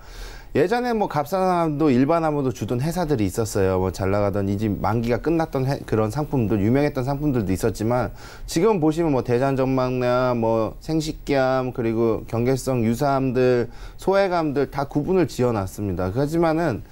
예전에 뭐 값싼암도 일반암도 주던 회사들이 있었어요. 뭐 잘 나가던 이제 만기가 끝났던 해- 그런 상품들 유명했던 상품들도 있었지만 지금 보시면 뭐 대장전망암, 뭐 생식기암 그리고 경계성 유사암들, 소외감들 다 구분을 지어놨습니다. 하지만은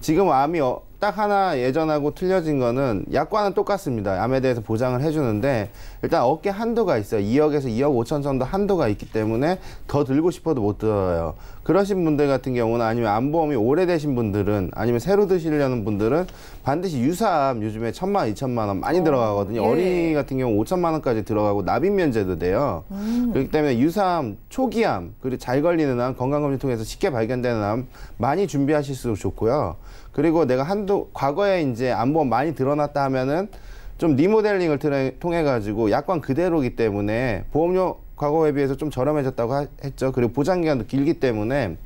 지금 암이 어- 딱 하나 예전하고 틀려진 거는 약관은 똑같습니다. 암에 대해서 보장을 해주는데 일단 업계 한도가 있어요. 2억에서 2억 5천 정도 한도가 있기 때문에 더 들고 싶어도 못 들어요. 그러신 분들 같은 경우는 아니면 암보험이 오래되신 분들은 아니면 새로 드시려는 분들은 반드시 유사암 요즘에 천만 원, 이천만 원 많이 들어가거든요. 예. 어린이 같은 경우 5천만 원까지 들어가고 납입 면제도 돼요. 그렇기 때문에 유사암, 초기암, 그리고 잘 걸리는 암, 건강검진 통해서 쉽게 발견되는 암 많이 준비하실수록 좋고요. 그리고 내가 한두 과거에 이제 암보험 많이 들어놨다 하면은 좀 리모델링을 통해 가지고 약관 그대로기 때문에 보험료 과거에 비해서 좀 저렴해졌다고 하- 했죠. 그리고 보장 기간도 길기 때문에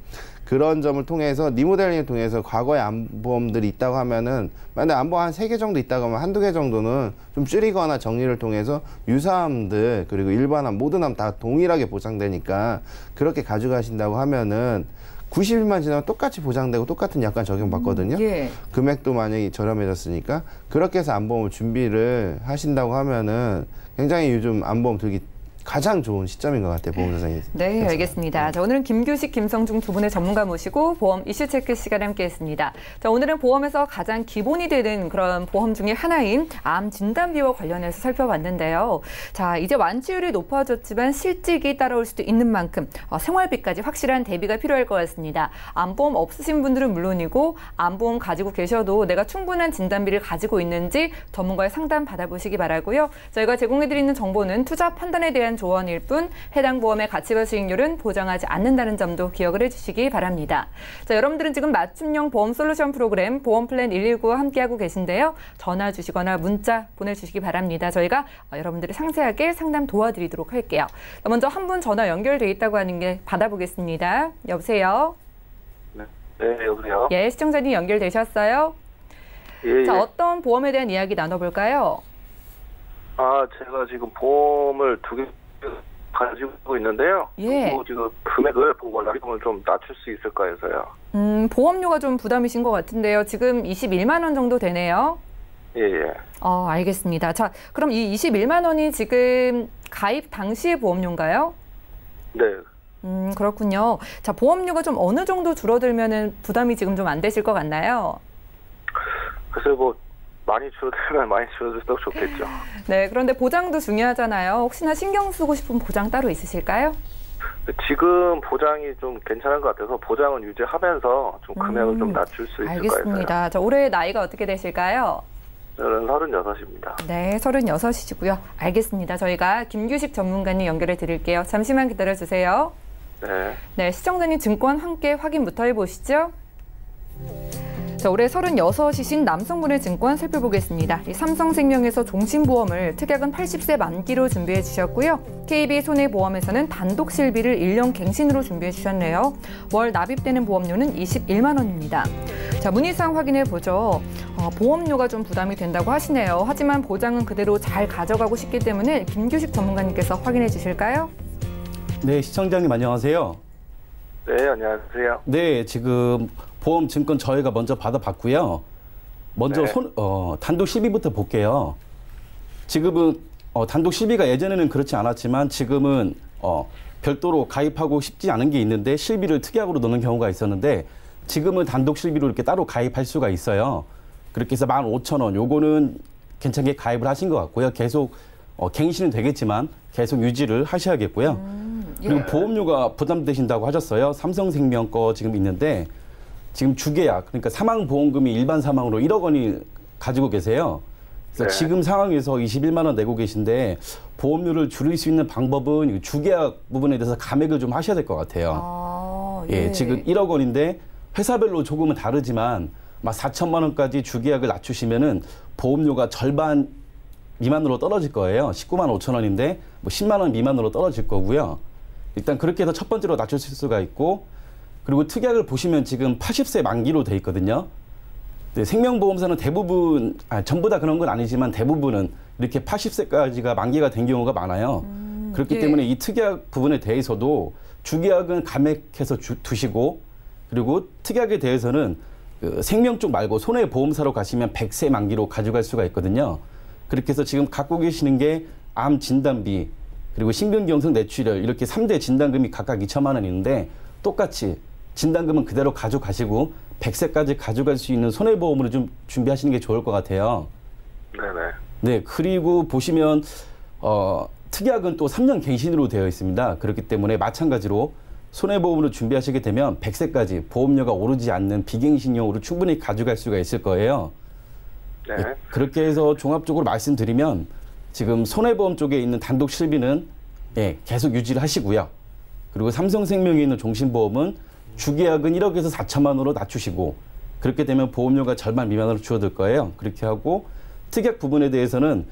그런 점을 통해서 리모델링을 통해서 과거에 암보험들이 있다고 하면은 만약 암보험 한 세 개 정도 있다고 하면 한두 개 정도는 좀 줄이거나 정리를 통해서 유사암들 그리고 일반암 모든 암다 동일하게 보장되니까 그렇게 가져가신다고 하면은 90일만 지나면 똑같이 보장되고 똑같은 약관 적용받거든요. 예. 금액도 만약에 저렴해졌으니까 그렇게 해서 암보험을 준비를 하신다고 하면은 굉장히 요즘 암보험 들기 가장 좋은 시점인 것 같아요, 보험사상에. 네, 알겠습니다. 자, 오늘은 김규식, 김성중 두 분의 전문가 모시고 보험 이슈 체크 시간에 함께했습니다. 자, 오늘은 보험에서 가장 기본이 되는 그런 보험 중에 하나인 암 진단비와 관련해서 살펴봤는데요. 자, 이제 완치율이 높아졌지만 실직이 따라올 수도 있는 만큼 어, 생활비까지 확실한 대비가 필요할 것 같습니다. 암보험 없으신 분들은 물론이고 암보험 가지고 계셔도 내가 충분한 진단비를 가지고 있는지 전문가의 상담 받아보시기 바라고요. 저희가 제공해드리는 정보는 투자 판단에 대한 조언일 뿐 해당 보험의 가치와 수익률은 보장하지 않는다는 점도 기억을 해주시기 바랍니다. 자, 여러분들은 지금 맞춤형 보험 솔루션 프로그램 보험 플랜 119와 함께하고 계신데요. 전화 주시거나 문자 보내주시기 바랍니다. 저희가 어, 여러분들이 상세하게 상담 도와드리도록 할게요. 먼저 한 분 전화 연결돼 있다고 하는 게 받아보겠습니다. 여보세요. 네, 네 여보세요. 예, 시청자님 연결되셨어요? 예, 자, 예. 어떤 보험에 대한 이야기 나눠볼까요? 아, 제가 지금 보험을 두 개 가지고 있는데요. 예. 지금 금액을 보험 원리금을 좀 낮출 수 있을까 해서요. 음, 보험료가 좀 부담이신 것 같은데요. 지금 21만 원 정도 되네요. 예, 예. 어, 알겠습니다. 자, 그럼 이 21만 원이 지금 가입 당시의 보험료인가요? 네. 음, 그렇군요. 자, 보험료가 좀 어느 정도 줄어들면은 부담이 지금 좀 안 되실 것 같나요? 그래서 뭐 많이 줄어들면 많이 줄어들수록 좋겠죠. 네, 그런데 보장도 중요하잖아요. 혹시나 신경 쓰고 싶은 보장 따로 있으실까요? 지금 보장이 좀 괜찮은 것 같아서 보장은 유지하면서 좀 금액을 좀 음, 낮출 수 있을까 해서요. 알겠습니다. 자, 올해 나이가 어떻게 되실까요? 저는 36입니다. 네, 36이시고요. 알겠습니다. 저희가 김규식 전문가님 연결해 드릴게요. 잠시만 기다려 주세요. 네. 네, 시청자님 증권 함께 확인부터 해보시죠. 자, 올해 36이신 남성분의 증권 살펴보겠습니다. 이 삼성생명에서 종신보험을 특약은 80세 만기로 준비해 주셨고요. KB 손해보험에서는 단독 실비를 1년 갱신으로 준비해 주셨네요. 월 납입되는 보험료는 21만 원입니다. 자, 문의사항 확인해 보죠. 어, 보험료가 좀 부담이 된다고 하시네요. 하지만 보장은 그대로 잘 가져가고 싶기 때문에 김규식 전문가님께서 확인해 주실까요? 네, 시청자님 안녕하세요. 네, 안녕하세요. 네, 지금 보험 증권 저희가 먼저 받아봤고요. 먼저 네. 손, 어, 단독 실비부터 볼게요. 지금은 어, 단독 실비가 예전에는 그렇지 않았지만 지금은 어, 별도로 가입하고 싶지 않은 게 있는데 실비를 특약으로 넣는 경우가 있었는데 지금은 단독 실비로 이렇게 따로 가입할 수가 있어요. 그렇게 해서 15,000원 요거는 괜찮게 가입을 하신 것 같고요. 계속 어, 갱신은 되겠지만 계속 유지를 하셔야겠고요. 그리고 보험료가 부담되신다고 하셨어요. 삼성생명 거 지금 있는데 지금 주계약 그러니까 사망 보험금이 일반 사망으로 1억 원이 가지고 계세요. 그래서 네. 지금 상황에서 21만 원 내고 계신데 보험료를 줄일 수 있는 방법은 이 주계약 부분에 대해서 감액을 좀 하셔야 될 것 같아요. 아, 예, 지금 1억 원인데 회사별로 조금은 다르지만 막 4천만 원까지 주계약을 낮추시면은 보험료가 절반 미만으로 떨어질 거예요. 19만 5천 원인데 뭐 10만 원 미만으로 떨어질 거고요. 일단 그렇게 해서 첫 번째로 낮추실 수가 있고 그리고 특약을 보시면 지금 80세 만기로 돼 있거든요. 네, 생명보험사는 대부분 아, 전부 다 그런 건 아니지만 대부분은 이렇게 80세까지가 만기가 된 경우가 많아요. 그렇기 예. 때문에 이 특약 부분에 대해서도 주계약은 감액해서 주- 두시고 그리고 특약에 대해서는 그 생명 쪽 말고 손해보험사로 가시면 100세 만기로 가져갈 수가 있거든요. 그렇게 해서 지금 갖고 계시는 게 암 진단비 그리고 심근경색 뇌출혈 이렇게 3대 진단금이 각각 2천만 원 있는데 똑같이 진단금은 그대로 가져가시고 100세까지 가져갈 수 있는 손해보험으로 좀 준비하시는 게 좋을 것 같아요. 네네. 네, 그리고 보시면 어, 특약은 또 3년 갱신으로 되어 있습니다. 그렇기 때문에 마찬가지로 손해보험으로 준비하시게 되면 100세까지 보험료가 오르지 않는 비갱신용으로 충분히 가져갈 수가 있을 거예요. 네. 예, 그렇게 해서 종합적으로 말씀드리면 지금 손해보험 쪽에 있는 단독 실비는 예, 계속 유지를 하시고요. 그리고 삼성생명에 있는 종신보험은 주계약은 1억에서 4천만 원으로 낮추시고 그렇게 되면 보험료가 절반 미만으로 줄어들 거예요. 그렇게 하고 특약 부분에 대해서는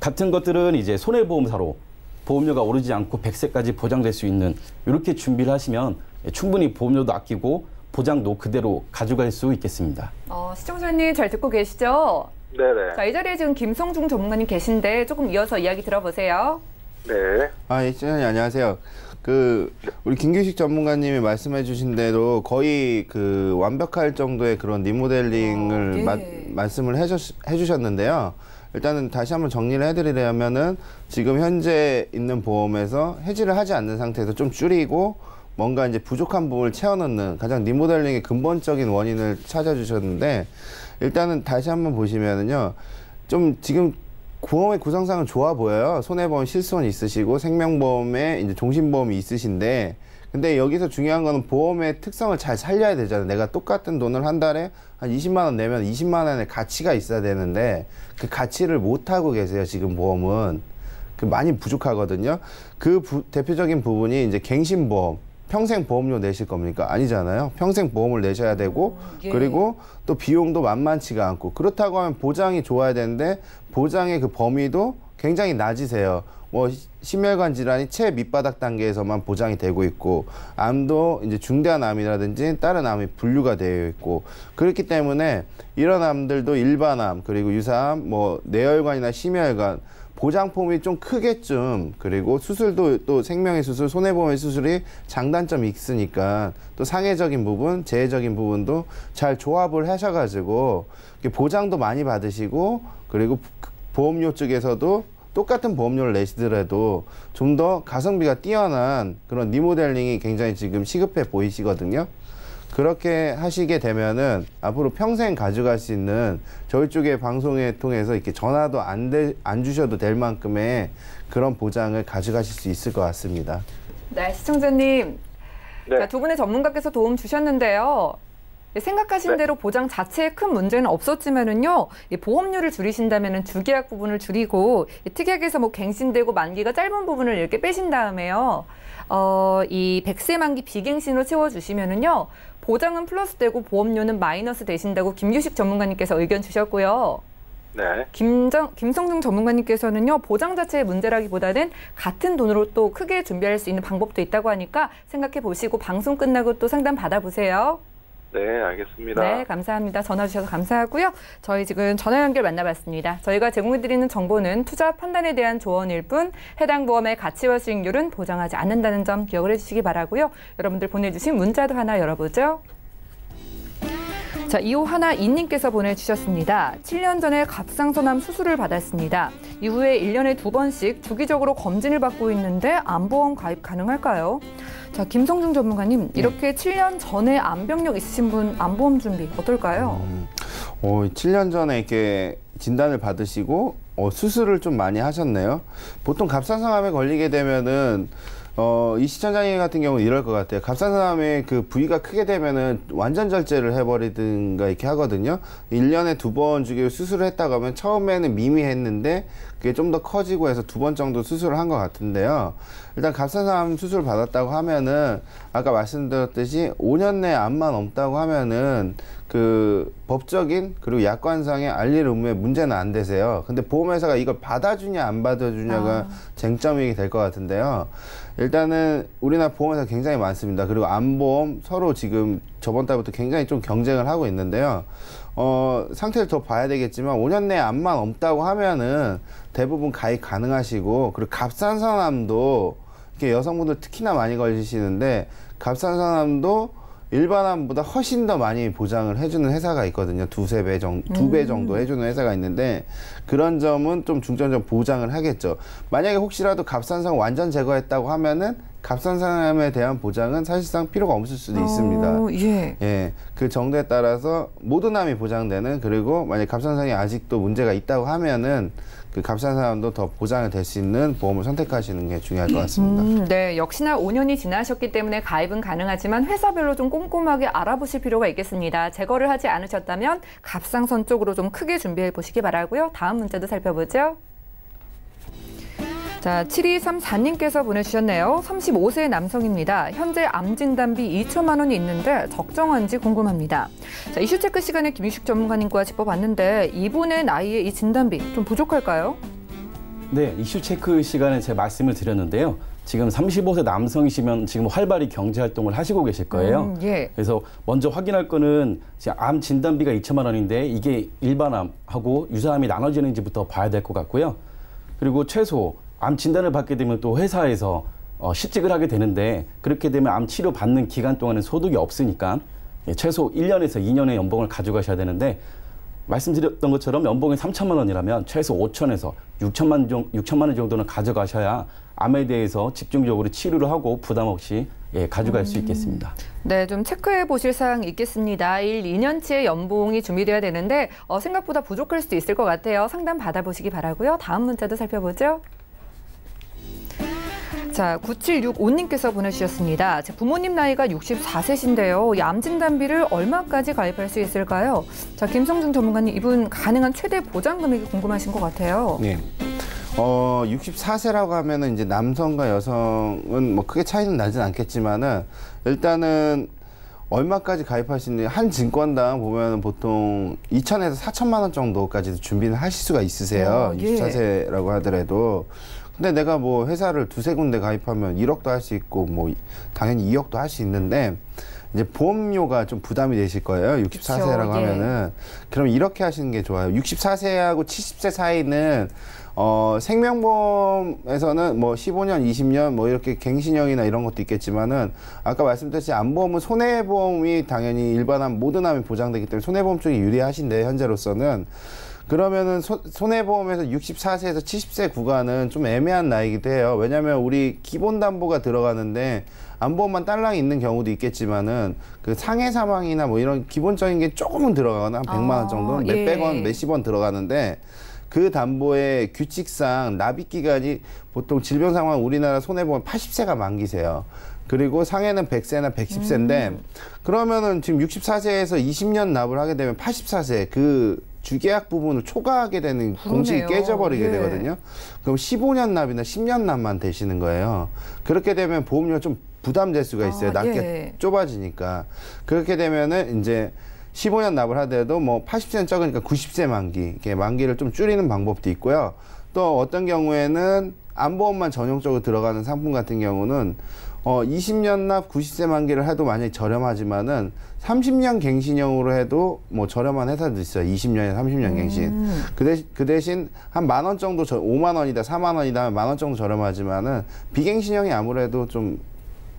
같은 것들은 이제 손해보험사로 보험료가 오르지 않고 100세까지 보장될 수 있는 이렇게 준비를 하시면 예, 충분히 보험료도 아끼고 보장도 그대로 가져갈 수 있겠습니다. 어, 시청자님 잘 듣고 계시죠? 네네. 자, 이 자리에 지금 김성중 전문가님 계신데 조금 이어서 이야기 들어보세요. 네. 아, 예, 시장님 안녕하세요. 그 우리 김규식 전문가님이 말씀해 주신 대로 거의 그 완벽할 정도의 그런 리모델링을 어, 예. 마- 말씀을 해주, 해주셨는데요. 일단은 다시 한번 정리를 해드리려면은 지금 현재 있는 보험에서 해지를 하지 않는 상태에서 좀 줄이고 뭔가 이제 부족한 부분을 채워넣는 가장 리모델링의 근본적인 원인을 찾아주셨는데 일단은 다시 한번 보시면은요 좀 지금 보험의 구성상은 좋아 보여요 손해보험 실손 있으시고 생명보험에 이제 종신보험이 있으신데 근데 여기서 중요한 거는 보험의 특성을 잘 살려야 되잖아요. 내가 똑같은 돈을 한 달에 한 20만 원 내면 20만 원의 가치가 있어야 되는데 그 가치를 못 하고 계세요. 지금 보험은 그 많이 부족하거든요. 그 부- 대표적인 부분이 이제 갱신보험. 평생 보험료 내실 겁니까? 아니잖아요. 평생 보험을 내셔야 되고 예. 그리고 또 비용도 만만치가 않고 그렇다고 하면 보장이 좋아야 되는데 보장의 그 범위도 굉장히 낮으세요. 뭐 시- 심혈관 질환이 최 밑바닥 단계에서만 보장이 되고 있고 암도 이제 중대한 암이라든지 다른 암이 분류가 되어 있고 그렇기 때문에 이런 암들도 일반암 그리고 유사암 뭐 뇌혈관이나 심혈관 보장 폭이 좀 크겠좀 그리고 수술도 또 생명의 수술 손해보험의 수술이 장단점이 있으니까 또 상해적인 부분 재해적인 부분도 잘 조합을 하셔가지고 보장도 많이 받으시고 그리고 보험료 쪽에서도 똑같은 보험료를 내시더라도 좀 더 가성비가 뛰어난 그런 리모델링이 굉장히 지금 시급해 보이시거든요. 그렇게 하시게 되면은 앞으로 평생 가져갈 수 있는 저희 쪽의 방송에 통해서 이렇게 전화도 안, 되, 안 주셔도 될 만큼의 그런 보장을 가져가실 수 있을 것 같습니다. 네, 시청자님. 네. 자, 두 분의 전문가께서 도움 주셨는데요. 예, 생각하신 네. 대로 보장 자체에 큰 문제는 없었지만은요, 이 보험료를 줄이신다면은 주계약 부분을 줄이고 이 특약에서 뭐 갱신되고 만기가 짧은 부분을 이렇게 빼신 다음에요, 어, 이 백세 만기 비갱신으로 채워주시면은요, 보장은 플러스되고 보험료는 마이너스 되신다고 김규식 전문가님께서 의견 주셨고요. 네. 김정, 김성중 전문가님께서는요, 보장 자체의 문제라기보다는 같은 돈으로 또 크게 준비할 수 있는 방법도 있다고 하니까 생각해 보시고 방송 끝나고 또 상담 받아보세요. 네, 알겠습니다. 네, 감사합니다. 전화 주셔서 감사하고요. 저희 지금 전화 연결 만나봤습니다. 저희가 제공해드리는 정보는 투자 판단에 대한 조언일 뿐 해당 보험의 가치와 수익률은 보장하지 않는다는 점 기억을 해주시기 바라고요. 여러분들 보내주신 문자도 하나 열어보죠. 자, 2호 하나 이님께서 보내주셨습니다. 7년 전에 갑상선암 수술을 받았습니다. 이후에 1년에 두 번씩 주기적으로 검진을 받고 있는데 암보험 가입 가능할까요? 자, 김성중 전문가님, 이렇게 7년 전에 암병력 있으신 분 암보험 준비 어떨까요? 어, 7년 전에 이렇게 진단을 받으시고 어, 수술을 좀 많이 하셨네요. 보통 갑상선암에 걸리게 되면은 어, 이 시청자님 같은 경우는 이럴 것 같아요. 갑상선암의 그 부위가 크게 되면은 완전 절제를 해버리든가 이렇게 하거든요. 1년에 두 번 주기로 수술을 했다고 하면 처음에는 미미했는데 그게 좀 더 커지고 해서 두 번 정도 수술을 한 것 같은데요. 일단 갑상선암 수술 받았다고 하면은 아까 말씀드렸듯이 5년 내에 암만 없다고 하면은 그 법적인 그리고 약관상의 알릴 의무에 문제는 안 되세요. 근데 보험회사가 이걸 받아주냐 안 받아주냐가 쟁점이 될 것 같은데요. 일단은 우리나라 보험회사 굉장히 많습니다. 그리고 암보험 서로 지금 저번 달부터 굉장히 좀 경쟁을 하고 있는데요. 어, 상태를 더 봐야 되겠지만 5년 내에 암만 없다고 하면은 대부분 가입 가능하시고 그리고 갑상선암도 이렇게 여성분들 특히나 많이 걸리시는데 갑상선암도 일반암보다 훨씬 더 많이 보장을 해주는 회사가 있거든요. 두세 배 정도, 두배 정도 해주는 회사가 있는데 그런 점은 좀 중점적 보장을 하겠죠. 만약에 혹시라도 갑상선 완전 제거했다고 하면은 갑상선암에 대한 보장은 사실상 필요가 없을 수도 있습니다. 어, 예. 예, 그 정도에 따라서 모든 암이 보장되는 그리고 만약 갑상선이 아직도 문제가 있다고 하면은 그 갑상선암도 더 보장이 될 수 있는 보험을 선택하시는 게 중요할 것 같습니다. 음, 네, 역시나 5년이 지나셨기 때문에 가입은 가능하지만 회사별로 좀 꼼꼼하게 알아보실 필요가 있겠습니다. 제거를 하지 않으셨다면 갑상선 쪽으로 좀 크게 준비해 보시기 바라고요. 다음 문자도 살펴보죠. 자, 7234님께서 보내주셨네요. 35세 남성입니다. 현재 암 진단비 2천만 원이 있는데 적정한지 궁금합니다. 자, 이슈 체크 시간에 김유식 전문가님과 짚어봤는데 이분의 나이에 이 진단비 좀 부족할까요? 네, 이슈 체크 시간에 제가 말씀을 드렸는데요. 지금 35세 남성이시면 지금 활발히 경제 활동을 하시고 계실 거예요. 음, 예. 그래서 먼저 확인할 거는 암 진단비가 2천만 원인데 이게 일반암하고 유사암이 나눠지는지부터 봐야 될 것 같고요. 그리고 최소 암 진단을 받게 되면 또 회사에서 어, 실직을 하게 되는데 그렇게 되면 암 치료 받는 기간 동안은 소득이 없으니까 예, 최소 1년에서 2년의 연봉을 가져가셔야 되는데 말씀드렸던 것처럼 연봉이 3천만 원이라면 최소 5천에서 6천만, 정, 6천만 원 정도는 가져가셔야 암에 대해서 집중적으로 치료를 하고 부담 없이 예, 가져갈 수 있겠습니다. 네, 좀 체크해 보실 사항 있겠습니다. 1, 2년치의 연봉이 준비돼야 되는데 어, 생각보다 부족할 수도 있을 것 같아요. 상담 받아보시기 바라고요. 다음 문자도 살펴보죠. 자, 9765님께서 보내주셨습니다. 제 부모님 나이가 64세신데요. 얌진단비를 얼마까지 가입할 수 있을까요? 자, 김성준 전문가님, 이분 가능한 최대 보장 금액이 궁금하신 것 같아요. 네. 어, 64세라고 하면은 이제 남성과 여성은 뭐 크게 차이는 나진 않겠지만은 일단은 얼마까지 가입할 수 있는 한 증권당 보면 보통 2천에서 4천만 원 정도까지도 준비는 하실 수가 있으세요. 어, 예. 64세라고 하더라도. 근데 내가 뭐 회사를 두세 군데 가입하면 1억도 할 수 있고 뭐 당연히 2억도 할 수 있는데 이제 보험료가 좀 부담이 되실 거예요. 64세라고 그쵸, 예. 하면은. 그럼 이렇게 하시는 게 좋아요. 64세하고 70세 사이는 어, 생명보험에서는 뭐 15년, 20년 뭐 이렇게 갱신형이나 이런 것도 있겠지만은 아까 말씀드렸듯이 안보험은 손해보험이 당연히 일반암 모든 암이 보장되기 때문에 손해보험 쪽이 유리하신데 현재로서는 그러면은 소, 손해보험에서 64세에서 70세 구간은 좀 애매한 나이기도 해요. 왜냐하면 우리 기본 담보가 들어가는데 안보험만 딸랑 있는 경우도 있겠지만은 그 상해 사망이나 뭐 이런 기본적인 게 조금은 들어가거나 한 100만 원 아, 정도는 예. 몇백 원, 몇십 원 들어가는데 그 담보의 규칙상 납입 기간이 보통 질병 상황 우리나라 손해보험 80세가 만기세요. 그리고 상해는 100세나 110세인데 그러면은 지금 64세에서 20년 납을 하게 되면 84세 그 주계약 부분을 초과하게 되는 공식이 그러네요. 깨져버리게 예. 되거든요. 그럼 15년 납이나 10년 납만 되시는 거예요. 그렇게 되면 보험료 좀 부담될 수가 있어요. 아, 낮게 예. 좁아지니까. 그렇게 되면은 이제 15년 납을 하더라도 뭐 80세는 적으니까 90세 만기, 이렇게 만기를 좀 줄이는 방법도 있고요. 또 어떤 경우에는 안보험만 전용적으로 들어가는 상품 같은 경우는 어 20년 납 90세 만기를 해도 만약에 저렴하지만은 30년 갱신형으로 해도 뭐 저렴한 회사도 있어요. 20년에 30년 갱신. 그 대신, 그 대신 한 만 원 정도 저 5만 원이다, 4만 원이다 만 원 정도 저렴하지만은 비갱신형이 아무래도 좀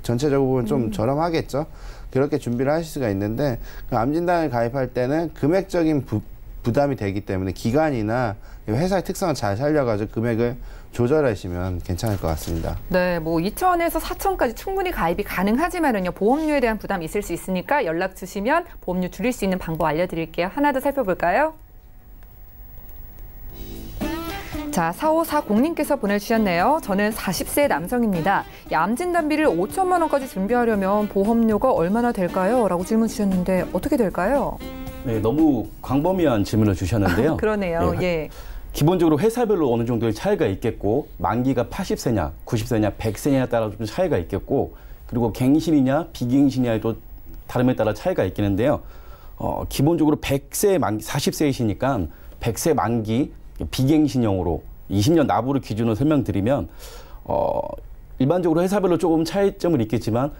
전체적으로 보면 좀 저렴하겠죠. 그렇게 준비를 하실 수가 있는데 그 암진단을 가입할 때는 금액적인 부, 부담이 되기 때문에 기간이나 회사의 특성을 잘 살려가지고 금액을 조절하시면 괜찮을 것 같습니다. 네, 뭐 2천에서 4천까지 충분히 가입이 가능하지만은요 보험료에 대한 부담이 있을 수 있으니까 연락 주시면 보험료 줄일 수 있는 방법 알려드릴게요. 하나 더 살펴볼까요? 자, 4540님께서 보내주셨네요. 저는 40세 남성입니다. 암진 단비를 5천만 원까지 준비하려면 보험료가 얼마나 될까요? 라고 질문 주셨는데 어떻게 될까요? 네, 너무 광범위한 질문을 주셨는데요. 그러네요. 예, 예. 기본적으로 회사별로 어느 정도의 차이가 있겠고 만기가 80세냐, 90세냐, 100세냐에 따라 좀 차이가 있겠고 그리고 갱신이냐, 비갱신이냐에도 다름에 따라 차이가 있겠는데요. 어, 기본적으로 100세 만기, 40세이시니까 100세 만기 비갱신형으로 20년 납부를 기준으로 설명드리면 어, 일반적으로 회사별로 조금 차이점은 있겠지만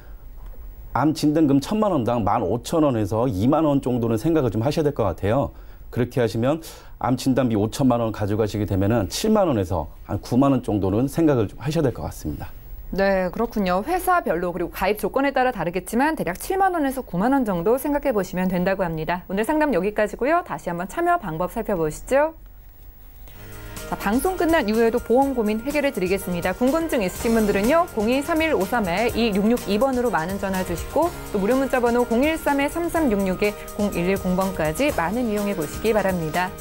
암 진단금 천만 원당 만 오천 원에서 이만 원 정도는 생각을 좀 하셔야 될 것 같아요. 그렇게 하시면 암 진단비 오천만 원 가져가시게 되면은 칠만 원에서 한 구만 원 정도는 생각을 좀 하셔야 될 것 같습니다. 네, 그렇군요. 회사별로 그리고 가입 조건에 따라 다르겠지만 대략 7만 원에서 9만 원 정도 생각해 보시면 된다고 합니다. 오늘 상담 여기까지고요. 다시 한번 참여 방법 살펴보시죠. 자, 방송 끝난 이후에도 보험 고민 해결해 드리겠습니다. 궁금증 있으신 분들은요. 023153-2662번으로 많은 전화 주시고 또 무료 문자 번호 013-3366-0110번까지 많은 이용해 보시기 바랍니다.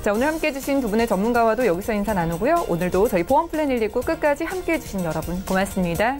자, 오늘 함께 해주신 두 분의 전문가와도 여기서 인사 나누고요. 오늘도 저희 보험 플랜 119 끝까지 함께 해주신 여러분 고맙습니다.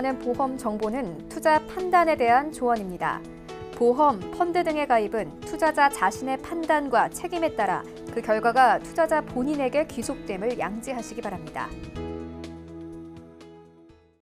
제공하는 보험 정보는 투자 판단에 대한 조언입니다. 보험, 펀드 등의 가입은 투자자 자신의 판단과 책임에 따라 그 결과가 투자자 본인에게 귀속됨을 양지하시기 바랍니다.